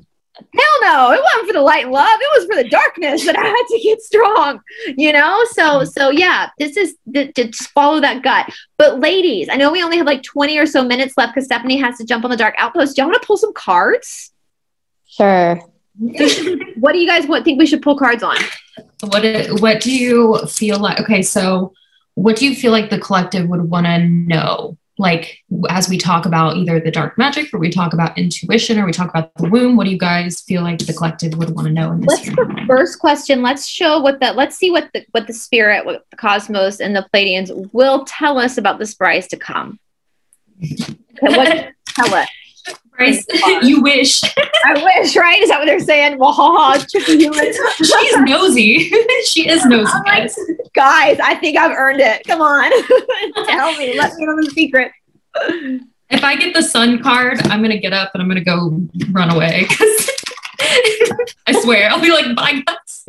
S1: Hell no, it wasn't for the light and love. It was for the darkness that I had to get strong, you know? So, mm-hmm. so yeah, this is the, to follow that gut. But ladies, I know we only have like 20 or so minutes left because Stephanie has to jump on the dark outpost. Do you want to pull some cards?
S2: Sure.
S1: what do you guys what think we should pull cards on?
S3: What what do you feel like? Okay, so what do you feel like the collective would want to know like as we talk about either the dark magic or we talk about intuition or we talk about the womb what do you guys feel like the collective would want to know in this
S1: let's first question let's show what the let's see what the what the spirit what the cosmos and the pleiadians will tell us about this Bryce to come. What tell us
S3: you wish.
S1: I wish, right? Is that what they're saying? Well, ha ha,
S3: She's nosy. she is nosy,
S1: guys. Like, guys, I think I've earned it. Come on. Tell me. Let me know the secret.
S3: If I get the sun card, I'm gonna get up and I'm gonna go run away. I swear, I'll be like, bye guys.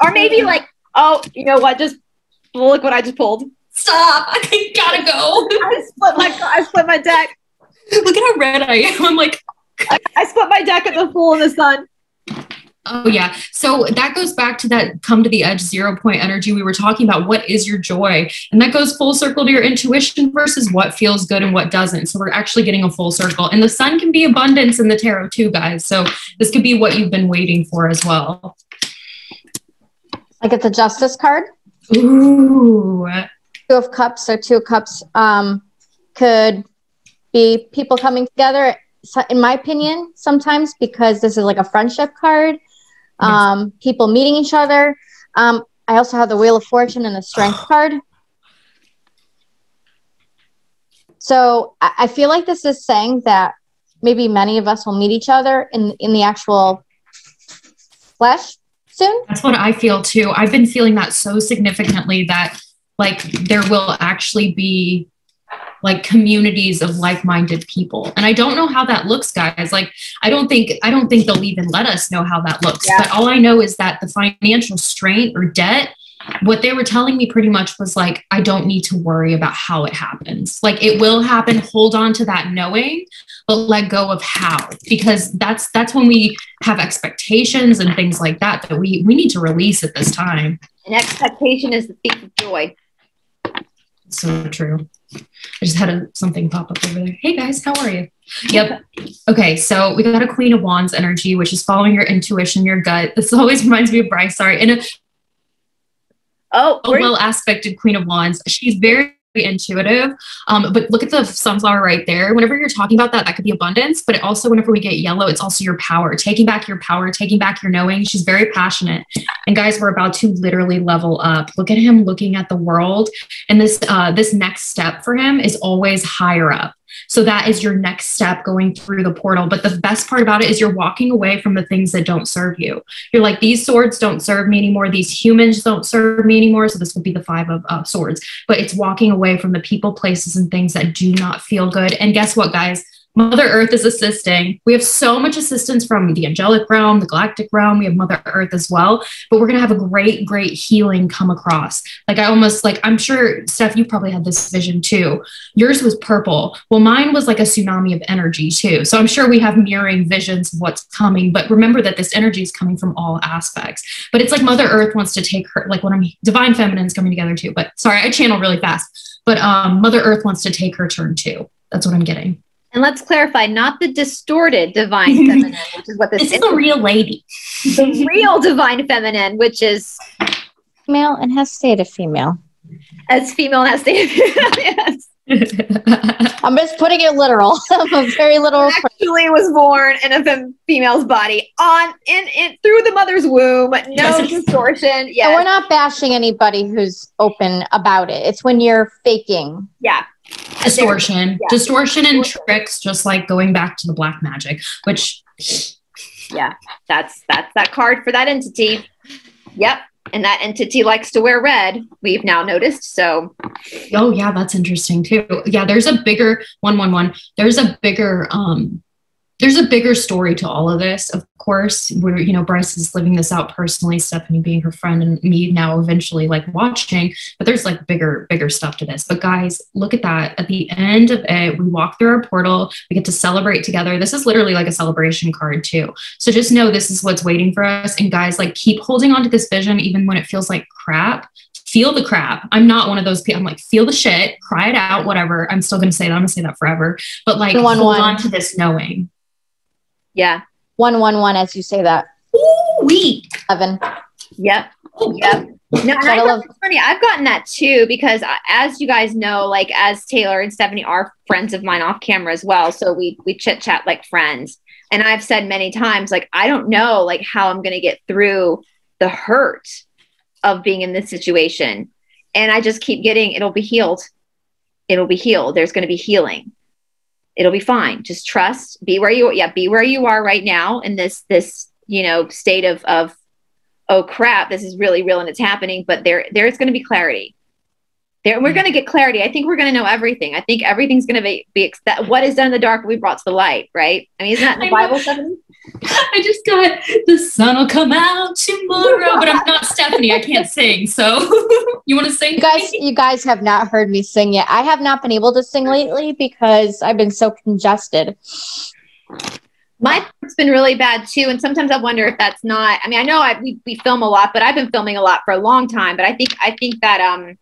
S1: or maybe like, oh, you know what? Just look what I just pulled.
S3: Stop! I gotta go.
S1: I split my I split my deck.
S3: Look at how red I am. I'm like,
S1: I, I split my deck at the Fool in the Sun.
S3: Oh yeah. So that goes back to that come to the edge zero point energy we were talking about. What is your joy? And that goes full circle to your intuition versus what feels good and what doesn't. So we're actually getting a full circle. And the sun can be abundance in the tarot too, guys. So this could be what you've been waiting for as well.
S2: I get the justice card.
S3: Ooh.
S2: Two of cups. So two of cups um, could be people coming together in my opinion sometimes because this is like a friendship card um, people meeting each other. Um, i also have the wheel of fortune and the strength card. So I, I feel like this is saying that maybe many of us will meet each other in in the actual flesh soon.
S3: That's what i feel too. I've been feeling that so significantly that like there will actually be like communities of like-minded people and i don't know how that looks guys like i don't think i don't think they'll even let us know how that looks yeah. but all i know is that the financial strain or debt what they were telling me pretty much was like, I don't need to worry about how it happens. Like it will happen. Hold on to that knowing, but let go of how, because that's that's when we have expectations and things like that that we we need to release at this time.
S1: An expectation is the thief of joy.
S3: So true. I just had a, something pop up over there. Hey guys, how are you? Yep. Okay, so we got a Queen of Wands energy, which is following your intuition, your gut. This always reminds me of Brice. Sorry, in a
S1: oh, oh
S3: a well aspected Queen of Wands. She's very intuitive. Um, but look at the sunflower right there. Whenever you're talking about that, that could be abundance, but also whenever we get yellow, it's also your power, taking back your power, taking back your knowing. She's very passionate. And guys, we're about to literally level up. Look at him looking at the world. And this uh, this next step for him is always higher up. So that is your next step going through the portal. But the best part about it is you're walking away from the things that don't serve you. You're like, these swords don't serve me anymore. These humans don't serve me anymore. So this would be the five of uh, swords. But it's walking away from the people, places, and things that do not feel good. And guess what, guys? Mother Earth is assisting. We have so much assistance from the angelic realm, the galactic realm. We have Mother Earth as well. But we're going to have a great, great healing come across. Like, I almost like, I'm sure, Steph, you probably had this vision too. Yours was purple. Well, mine was like a tsunami of energy too. So I'm sure we have mirroring visions of what's coming. But remember that this energy is coming from all aspects. But it's like Mother Earth wants to take her, like, when I'm divine feminine's coming together too. But sorry, I channel really fast. But um, Mother Earth wants to take her turn too. That's what I'm getting.
S1: And let's clarify, not the distorted divine feminine, which is what this,
S3: this is. a real lady.
S1: The real divine feminine, which is
S2: male and has stayed a female.
S1: As female and has stayed yes.
S2: I'm just putting it literal. I'm a very literal.
S1: Actually, was born in a fem- female's body on in it through the mother's womb. No yes. distortion.
S2: Yeah, we're not bashing anybody who's open about it. It's when you're faking.
S1: Yeah,
S3: distortion, yeah. distortion and tricks, just like going back to the black magic, which
S1: yeah, that's that's that card for that entity. Yep. And that entity likes to wear red, we've now noticed. So
S3: oh yeah, that's interesting too. Yeah, there's a bigger one one one. There's a bigger um there's a bigger story to all of this, of course. Where you know Brice is living this out personally, Stephanie being her friend, and me now eventually like watching. But there's like bigger, bigger stuff to this. But guys, look at that. At the end of it, we walk through our portal. We get to celebrate together. This is literally like a celebration card too. So just know this is what's waiting for us. And guys, like keep holding on to this vision, even when it feels like crap feel the crap. I'm not one of those people. I'm like, feel the shit, cry it out, whatever. I'm still going to say that. I'm going to say that forever. But like, hold on to this knowing.
S1: Yeah.
S2: One one one as you say that.
S3: Ooh, we
S2: Evan.
S1: Yep. Oh, yep. No, and I love- funny. I've gotten that too because, uh, as you guys know, like as Taylor and Stephanie are friends of mine off camera as well, so we we chit chat like friends. And I've said many times, like I don't know, like how I'm going to get through the hurt of being in this situation, and I just keep getting it'll be healed. It'll be healed. There's going to be healing it'll be fine. Just trust be where you yeah be where you are right now in this this you know state of of oh crap this is really real and it's happening but there there's going to be clarity. There we're going to get clarity. I think we're going to know everything. I think everything's going to be, be that what is done in the dark we brought to the light right? I mean isn't that in the bible
S3: I just got the sun will come out tomorrow, but I'm not Stephanie. I can't sing. So you want to sing?
S2: You guys, you guys have not heard me sing yet. I have not been able to sing lately because I've been so congested.
S1: My throat's been really bad too, and sometimes I wonder if that's not. I mean, I know I, we we film a lot, but I've been filming a lot for a long time. But I think I think that um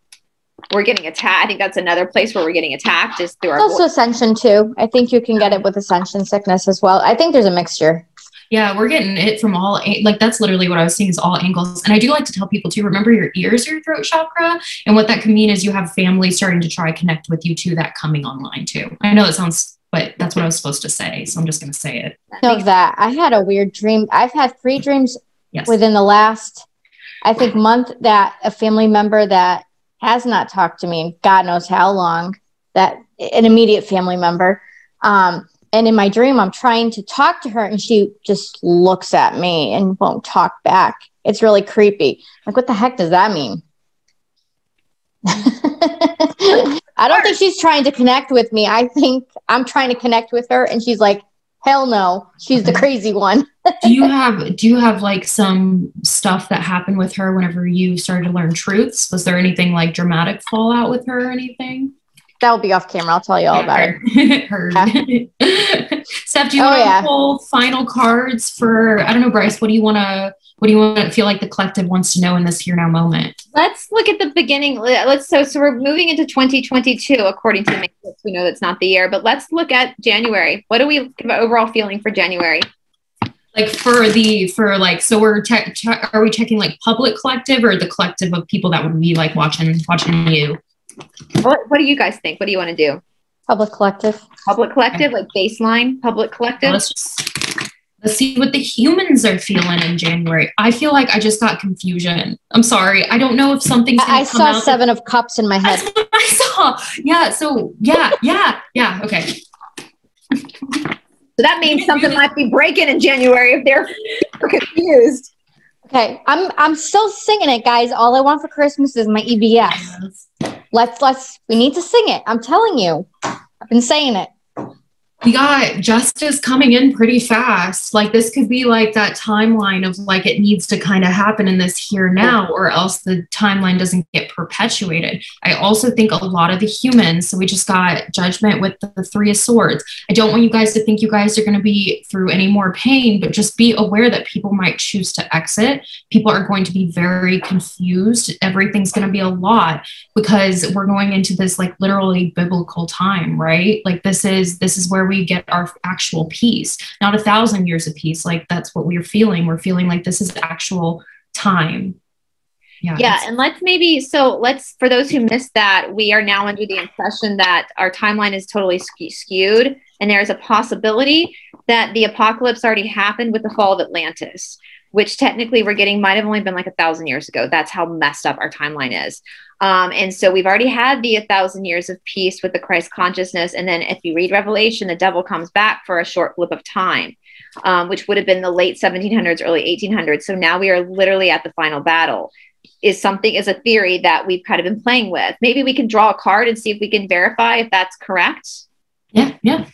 S1: we're getting attacked. I think that's another place where we're getting attacked is through our.
S2: also ascension too. I think you can get it with ascension sickness as well. I think there's a mixture.
S3: Yeah, we're getting it from all like that's literally what I was seeing is all angles. And I do like to tell people to remember your ears, your throat chakra, and what that can mean is you have family starting to try connect with you to that coming online too. I know it sounds, but that's what I was supposed to say, so I'm just going to say it.
S2: Know that I had a weird dream. I've had three dreams yes. within the last, I think, month that a family member that has not talked to me God knows how long. That an immediate family member. Um, and in my dream, I'm trying to talk to her and she just looks at me and won't talk back. It's really creepy. Like, what the heck does that mean? I don't think she's trying to connect with me. I think I'm trying to connect with her and she's like, hell no, she's the crazy one.
S3: do you have do you have like some stuff that happened with her whenever you started to learn truths? Was there anything like dramatic fallout with her or anything?
S2: That'll be off camera. I'll tell you all about
S3: it. Heard. Yeah. Steph, do you oh, want to yeah. pull final cards for I don't know, Brice, what do you wanna what do you want to feel like the collective wants to know in this here now moment?
S1: Let's look at the beginning. Let's so so we're moving into 2022 according to the matrix. We know that's not the year, but let's look at January. What do we give an overall feeling for January?
S3: Like for the for like so we're te- che- are we checking like public collective or the collective of people that would be like watching watching you?
S1: What What do you guys think? What do you want to do?
S2: Public collective.
S1: Public collective, like baseline public collective.
S3: Let's just let's see what the humans are feeling in January. I feel like I just got confusion. I'm sorry. I don't know if something's.
S2: I, I saw seven of cups in my head.
S3: I saw. Yeah. So yeah, yeah, yeah. Okay.
S1: So that means something might be breaking in January if they're confused.
S2: Okay, I'm I'm still singing it, guys. All I want for Christmas is my EBS. Yes. Let's let's we need to sing it. I'm telling you. I've been saying it
S3: we got justice coming in pretty fast. Like this could be like that timeline of like it needs to kind of happen in this here now, or else the timeline doesn't get perpetuated. I also think a lot of the humans, so we just got judgment with the, three of swords. I don't want you guys to think you guys are going to be through any more pain, but just be aware that people might choose to exit. People are going to be very confused. Everything's going to be a lot because we're going into this like literally biblical time, right? Like this is this is where we get our actual peace, not a thousand years of peace. Like that's what we're feeling. We're feeling like this is actual time.
S1: Yeah. Yeah. And let's maybe, so let's, for those who missed that, we are now under the impression that our timeline is totally skewed. And there's a possibility that the apocalypse already happened with the fall of Atlantis, which technically we're getting might have only been like a thousand years ago. That's how messed up our timeline is. Um, and so we've already had the a thousand years of peace with the Christ consciousness. And then if you read Revelation, the devil comes back for a short blip of time, um, which would have been the late 1700s, early 1800s. So now we are literally at the final battle. Is something is a theory that we've kind of been playing with. Maybe we can draw a card and see if we can verify if that's correct.
S3: Yeah, yeah.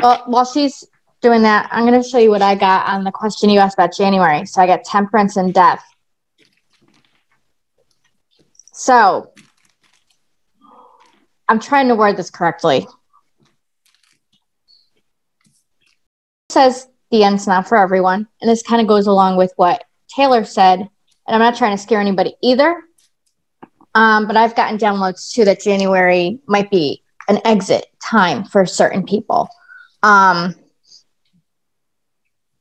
S2: Well, while she's doing that, I'm going to show you what I got on the question you asked about January. So I got temperance and death. So I'm trying to word this correctly. It says the end's not for everyone. And this kind of goes along with what Taylor said. And I'm not trying to scare anybody either. Um, but I've gotten downloads too that January might be an exit time for certain people um,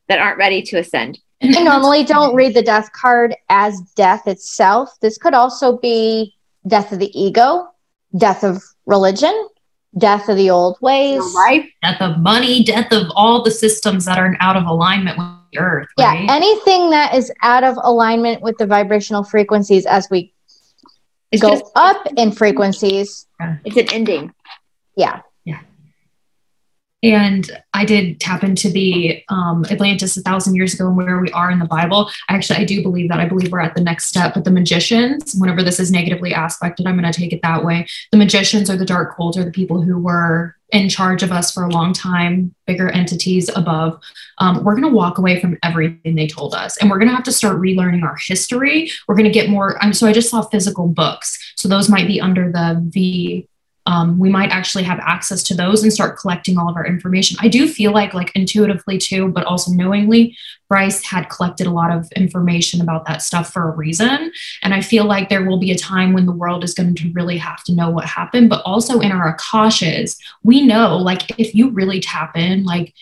S1: that aren't ready to ascend.
S2: I normally don't read the death card as death itself. This could also be death of the ego, death of religion, death of the old ways,
S3: life, death of money, death of all the systems that are out of alignment with the earth.
S2: Right? Yeah, anything that is out of alignment with the vibrational frequencies as we it's go just, up in frequencies.
S1: It's an ending.
S2: Yeah.
S3: And I did tap into the um, Atlantis a thousand years ago and where we are in the Bible. I actually, I do believe that. I believe we're at the next step. But the magicians, whenever this is negatively aspected, I'm going to take it that way. The magicians or the dark cult are the people who were in charge of us for a long time, bigger entities above. Um, we're going to walk away from everything they told us, and we're going to have to start relearning our history. We're going to get more. Um, so I just saw physical books, so those might be under the V um, we might actually have access to those and start collecting all of our information. I do feel like, like intuitively too, but also knowingly, Brice had collected a lot of information about that stuff for a reason. And I feel like there will be a time when the world is going to really have to know what happened. But also in our Akashas, we know, like, if you really tap in, like,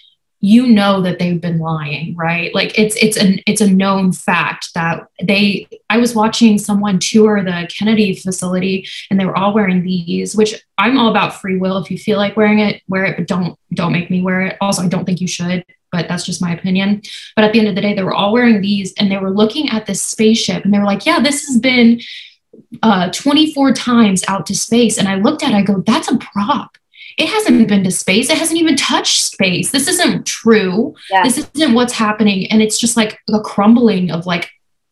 S3: you know that they've been lying right? Like it's it's an it's a known fact that they i was watching someone tour the kennedy facility and they were all wearing these which i'm all about free will. If you feel like wearing it wear it but don't don't make me wear it. Also i don't think you should but that's just my opinion. But at the end of the day they were all wearing these and they were looking at this spaceship and they were like yeah this has been uh 24 times out to space. And i looked at it i go that's a prop it hasn't been to space. It hasn't even touched space. This isn't true. Yeah. This isn't what's happening. And it's just like a crumbling of like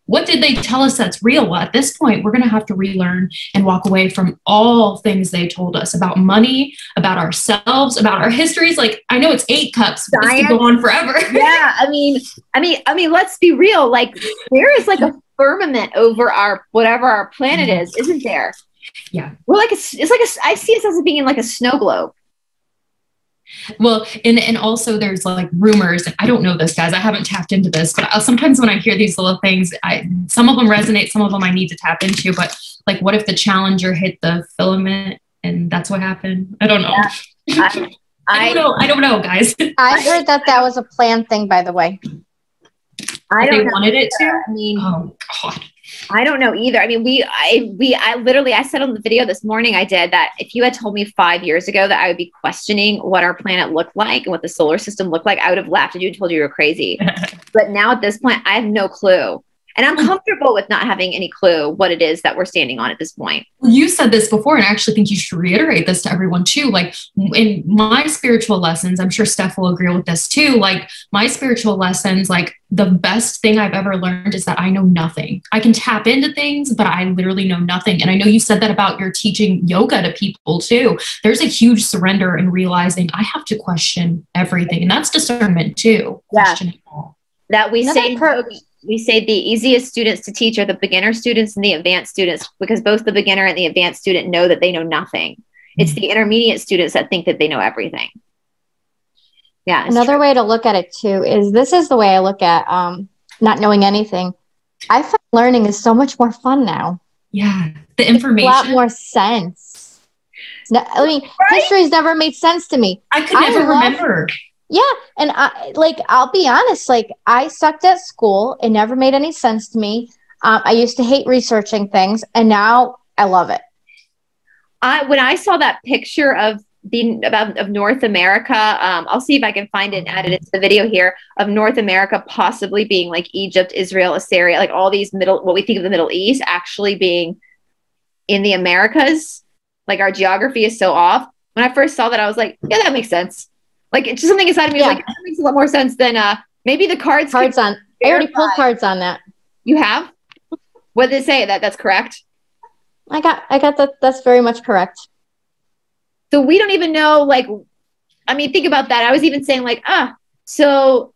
S3: what did they tell us that's real? Well, at this point, we're going to have to relearn and walk away from all things they told us about money, about ourselves, about our histories. Like, I know it's eight cups, but this could go on forever.
S1: yeah. I mean, I mean, I mean, let's be real. Like, there is like a firmament over our whatever our planet mm-hmm. is, isn't there?
S3: Yeah.
S1: We're like, a, it's like a, I see it as being like a snow globe.
S3: Well, and and also there's like rumors, and I don't know this, guys. I haven't tapped into this, but I'll, sometimes when I hear these little things, I some of them resonate, some of them I need to tap into. But like, what if the Challenger hit the filament, and that's what happened? I don't know. Yeah. I, I, don't know. I don't know, guys.
S2: I heard that that was a planned thing, by the way.
S1: I
S3: don't
S1: they
S3: know. wanted it to.
S1: I mean, oh god. I don't know either. I mean, we, I, we, I literally, I said on the video this morning, I did that. If you had told me five years ago that I would be questioning what our planet looked like and what the solar system looked like, I would have laughed at you and told you you were crazy. but now at this point, I have no clue. And I'm hmm. comfortable with not having any clue what it is that we're standing on at this point.
S3: You said this before, and I actually think you should reiterate this to everyone too. Like in my spiritual lessons, I'm sure Steph will agree with this too. Like my spiritual lessons, like the best thing I've ever learned is that I know nothing. I can tap into things, but I literally know nothing. And I know you said that about your teaching yoga to people too. There's a huge surrender in realizing I have to question everything. And that's discernment too.
S1: Yeah. That we Another say per- we say the easiest students to teach are the beginner students and the advanced students because both the beginner and the advanced student know that they know nothing. Mm-hmm. It's the intermediate students that think that they know everything.
S2: Yeah. Another true. way to look at it too is this is the way I look at um, not knowing anything. I find learning is so much more fun now.
S3: Yeah. The information.
S2: a lot more sense. I mean, right? history's never made sense to me.
S3: I could never I love, remember.
S2: Yeah. And I like, I'll be honest, like I sucked at school. It never made any sense to me. Um, I used to hate researching things and now I love it.
S1: I, when I saw that picture of the about of North America, um, I'll see if I can find it and add it into the video here of North America possibly being like Egypt, Israel, Assyria, like all these middle, what we think of the Middle East actually being in the Americas. Like our geography is so off. When I first saw that, I was like, yeah, that makes sense. Like it's just something inside of me yeah. like that makes a lot more sense than uh maybe the cards.
S2: Cards on. I already pulled cards on that.
S1: You have? What did it say? That that's correct.
S2: I got I got that. That's very much correct.
S1: So we don't even know. Like, I mean, think about that. I was even saying like, ah, so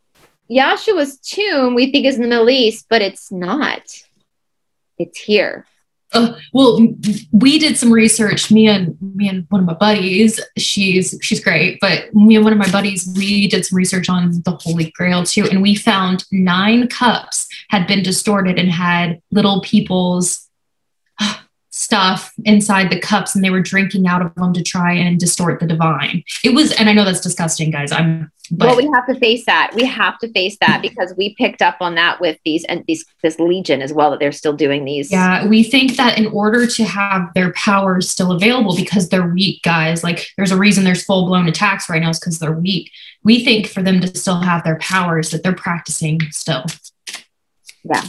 S1: Yahshua's tomb we think is in the Middle East, but it's not. It's here.
S3: Uh, well, we did some research. Me and me and one of my buddies. She's she's great, but me and one of my buddies, we did some research on the Holy Grail too, and we found nine cups had been distorted and had little people's stuff inside the cups and they were drinking out of them to try and distort the divine. It was, and I know that's disgusting, guys. I'm,
S1: but well, we have to face that. We have to face that because we picked up on that with these and these this legion as well that they're still doing these.
S3: Yeah, we think that in order to have their powers still available because they're weak, guys. Like there's a reason there's full blown attacks right now is because they're weak. We think for them to still have their powers that they're practicing still.
S1: Yeah.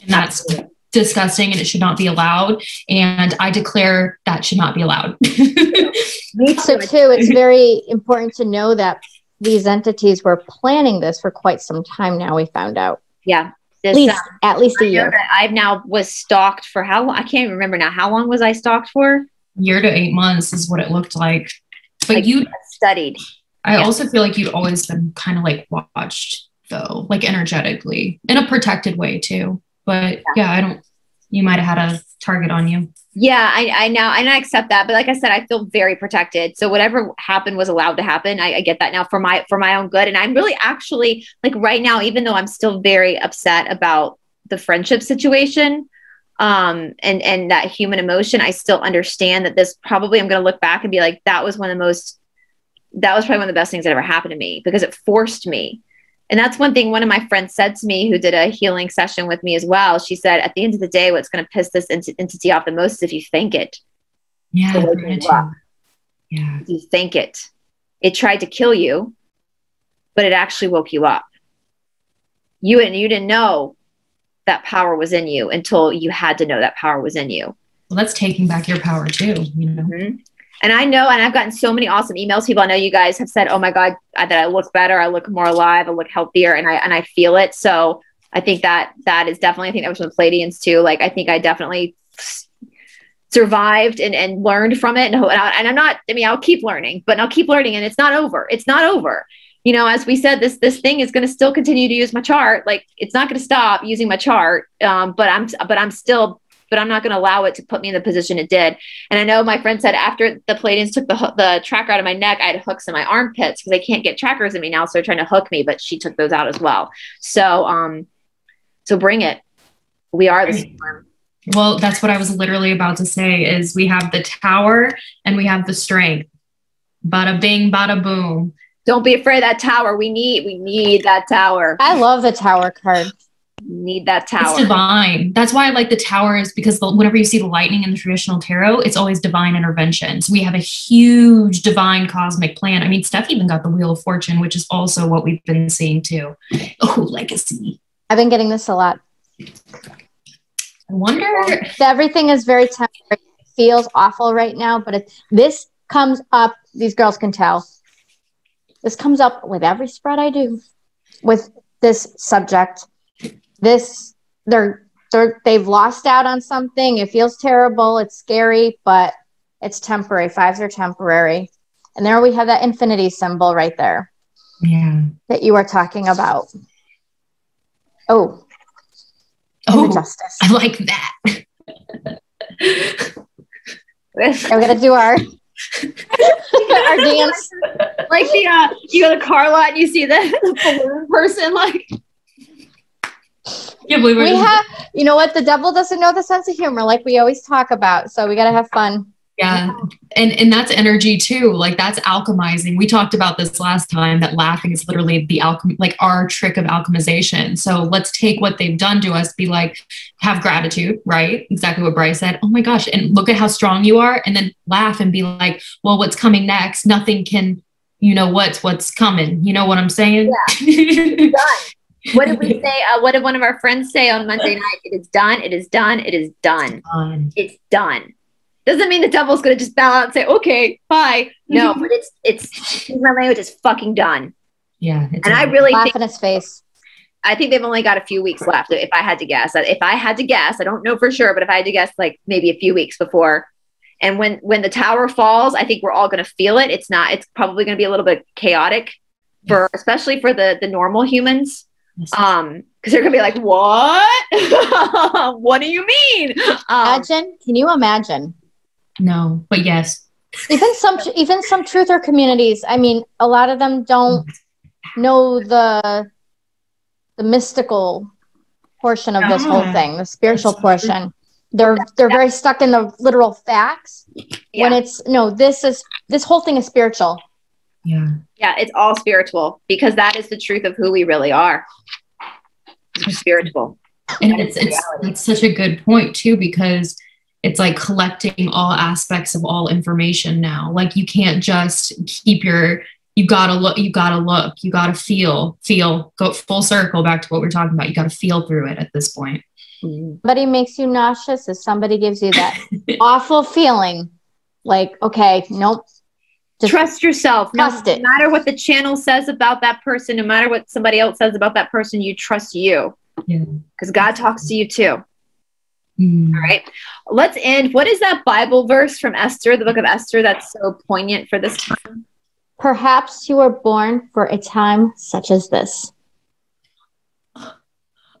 S3: And that's disgusting and it should not be allowed. And I declare that should not be allowed.
S2: so, too, it's very important to know that these entities were planning this for quite some time now, we found out.
S1: Yeah.
S2: This, at least, uh, at least a year.
S1: I've now was stalked for how long? I can't remember now. How long was I stalked for?
S3: Year to eight months is what it looked like. But like you
S1: studied.
S3: I yeah. also feel like you'd always been kind of like watched though, like energetically in a protected way too. But yeah, yeah I don't, you might have had a target on you.
S1: Yeah, I, I now and I accept that, but like I said, I feel very protected. So whatever happened was allowed to happen. I, I, get that now for my for my own good, and I'm really actually like right now, even though I'm still very upset about the friendship situation, um, and and that human emotion, I still understand that this probably I'm going to look back and be like, that was one of the most, that was probably one of the best things that ever happened to me because it forced me and that's one thing one of my friends said to me who did a healing session with me as well. She said, at the end of the day, what's going to piss this ent- entity off the most is if you think it.
S3: Yeah.
S1: You yeah. If you think it. It tried to kill you, but it actually woke you up. You and you didn't know that power was in you until you had to know that power was in you.
S3: Well, that's taking back your power too, you know. Mm-hmm.
S1: And I know, and I've gotten so many awesome emails. People I know you guys have said, "Oh my god, that I look better, I look more alive, I look healthier," and I and I feel it. So I think that that is definitely, I think that was with Pleiadians too. Like, I think I definitely survived and, and learned from it. And, and I'm not, I mean, I'll keep learning, but I'll keep learning and it's not over. It's not over. You know, as we said, this, this thing is going to still continue to use my chart. Like it's not going to stop using my chart. Um, but I'm, but I'm still, but I'm not going to allow it to put me in the position it did. And I know my friend said after the Pleiadians took the, the tracker out of my neck, I had hooks in my armpits because they can't get trackers in me now. So they're trying to hook me, but she took those out as well. So, um, so bring it. We are the storm.
S3: Well, that's what I was literally about to say is we have the tower and we have the strength. Bada bing, bada boom.
S1: Don't be afraid of that tower. We need we need that tower.
S2: I love the tower card.
S1: Need that tower.
S3: It's divine. That's why I like the tower is because the, whenever you see the lightning in the traditional tarot, it's always divine intervention. So we have a huge divine cosmic plan. I mean, Steph even got the Wheel of Fortune, which is also what we've been seeing too. Oh, legacy.
S2: I've been getting this a lot.
S3: I wonder.
S2: Everything is very temporary. It feels awful right now, but it, this comes up. These girls can tell. This comes up with every spread I do with this subject. This they're they're they've lost out on something. It feels terrible. It's scary, but it's temporary. Fives are temporary. And there we have that infinity symbol right there.
S3: Yeah.
S2: That you are talking about. Oh.
S3: Oh, justice. I like that.
S2: We're gonna do our our dance.
S1: Like the uh, you go to car lot and you see the, the balloon person like
S3: yeah, we
S2: have you know what? The devil doesn't know the sense of humor like we always talk about so we got to have fun.
S3: Yeah. And and that's energy too like that's alchemizing. We talked about this last time that laughing is literally the alchem like our trick of alchemization. So let's take what they've done to us be like have gratitude right? Exactly what brice said. Oh my gosh and look at how strong you are and then laugh and be like well what's coming next? Nothing can you know what's what's coming. You know what i'm saying?
S1: Yeah what did we say uh, what did one of our friends say on monday night it is done it is done it is done, done. it's done doesn't mean the devil's gonna just bow out and say, okay, bye. No, but it's it's my language is fucking done.
S3: Yeah.
S1: And I really
S2: laugh
S1: think,
S2: in his face.
S1: I think they've only got a few weeks left. If I had to guess, if I had to guess, I don't know for sure, but if I had to guess, like maybe a few weeks before. And when when the tower falls, I think we're all going to feel it. It's not. It's probably going to be a little bit chaotic for, especially for the the normal humans. Um, because they're gonna be like, "What? what do you mean?"
S2: Um, imagine? Can you imagine?
S3: No, but yes.
S2: Even some even some truther communities, I mean, a lot of them don't know the the mystical portion of this whole thing, the spiritual portion. They're they're very stuck in the literal facts yeah. when it's no, this is this whole thing is spiritual.
S3: Yeah.
S1: Yeah, it's all spiritual because that is the truth of who we really are. We're spiritual.
S3: And it's, it's, it's such a good point too, because it's like collecting all aspects of all information now. Like you can't just keep your you gotta look, you gotta look, you gotta feel, feel, go full circle back to what we're talking about. You gotta feel through it at this point. Mm-hmm.
S2: Somebody makes you nauseous if somebody gives you that awful feeling. Like, okay, nope.
S1: Just trust yourself.
S2: Trust
S1: no,
S2: it.
S1: No matter what the channel says about that person, no matter what somebody else says about that person, you trust you.
S3: Yeah.
S1: Because God talks to you too.
S3: Mm.
S1: All right. Let's end. What is that Bible verse from Esther, the book of Esther, that's so poignant for this time?
S2: Perhaps you were born for a time such as this.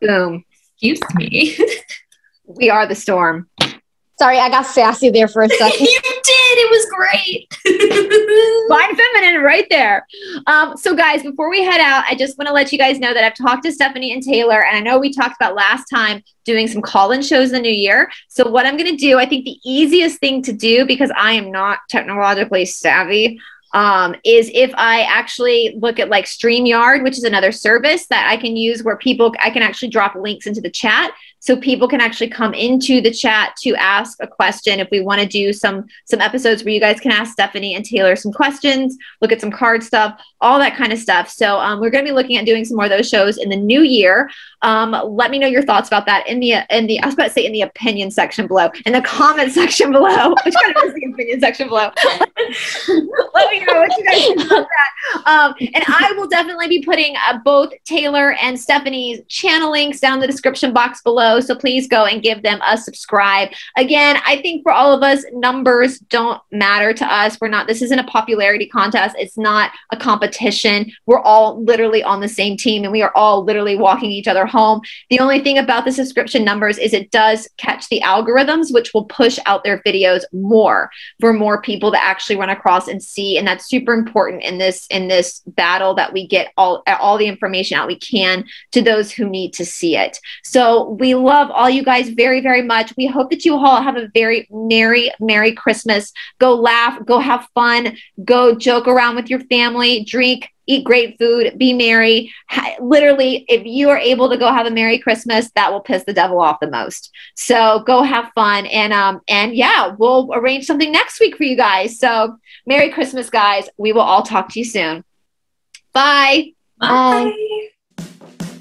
S1: Boom.
S3: Excuse me.
S1: we are the storm.
S2: Sorry, I got sassy there for a second.
S3: you did. It was great.
S1: Fine feminine right there. Um, so, guys, before we head out, I just want to let you guys know that I've talked to Stephanie and Taylor, and I know we talked about last time doing some call in shows in the new year. So, what I'm going to do, I think the easiest thing to do, because I am not technologically savvy, um, is if I actually look at like StreamYard, which is another service that I can use where people, I can actually drop links into the chat so people can actually come into the chat to ask a question. If we want to do some some episodes where you guys can ask stephanie and taylor some questions look at some card stuff all that kind of stuff. So um, we're going to be looking at doing some more of those shows in the new year. Um, let me know your thoughts about that in the in the i was about to say in the opinion section below in the comment section below. Which kind of is the opinion section below. Let me know what you guys think about that. Um, and I will definitely be putting uh, both Taylor and Stephanie's channel links down in the description box below. So please go and give them a subscribe. Again, I think for all of us, numbers don't matter to us. We're not, this isn't a popularity contest. It's not a competition. We're all literally on the same team and we are all literally walking each other home. The only thing about the subscription numbers is it does catch the algorithms, which will push out their videos more for more people to actually run across and see. And that's super important in this in this battle that we get all all the information out we can to those who need to see it. So we love all you guys very very much. We hope that you all have a very merry merry Christmas. Go laugh, go have fun, go joke around with your family, drink eat great food, be merry. literally, if you are able to go have a Merry Christmas, that will piss the devil off the most. So go have fun. And um, and yeah, we'll arrange something next week for you guys. So Merry Christmas, guys. We will all talk to you soon. Bye.
S3: Bye. Bye.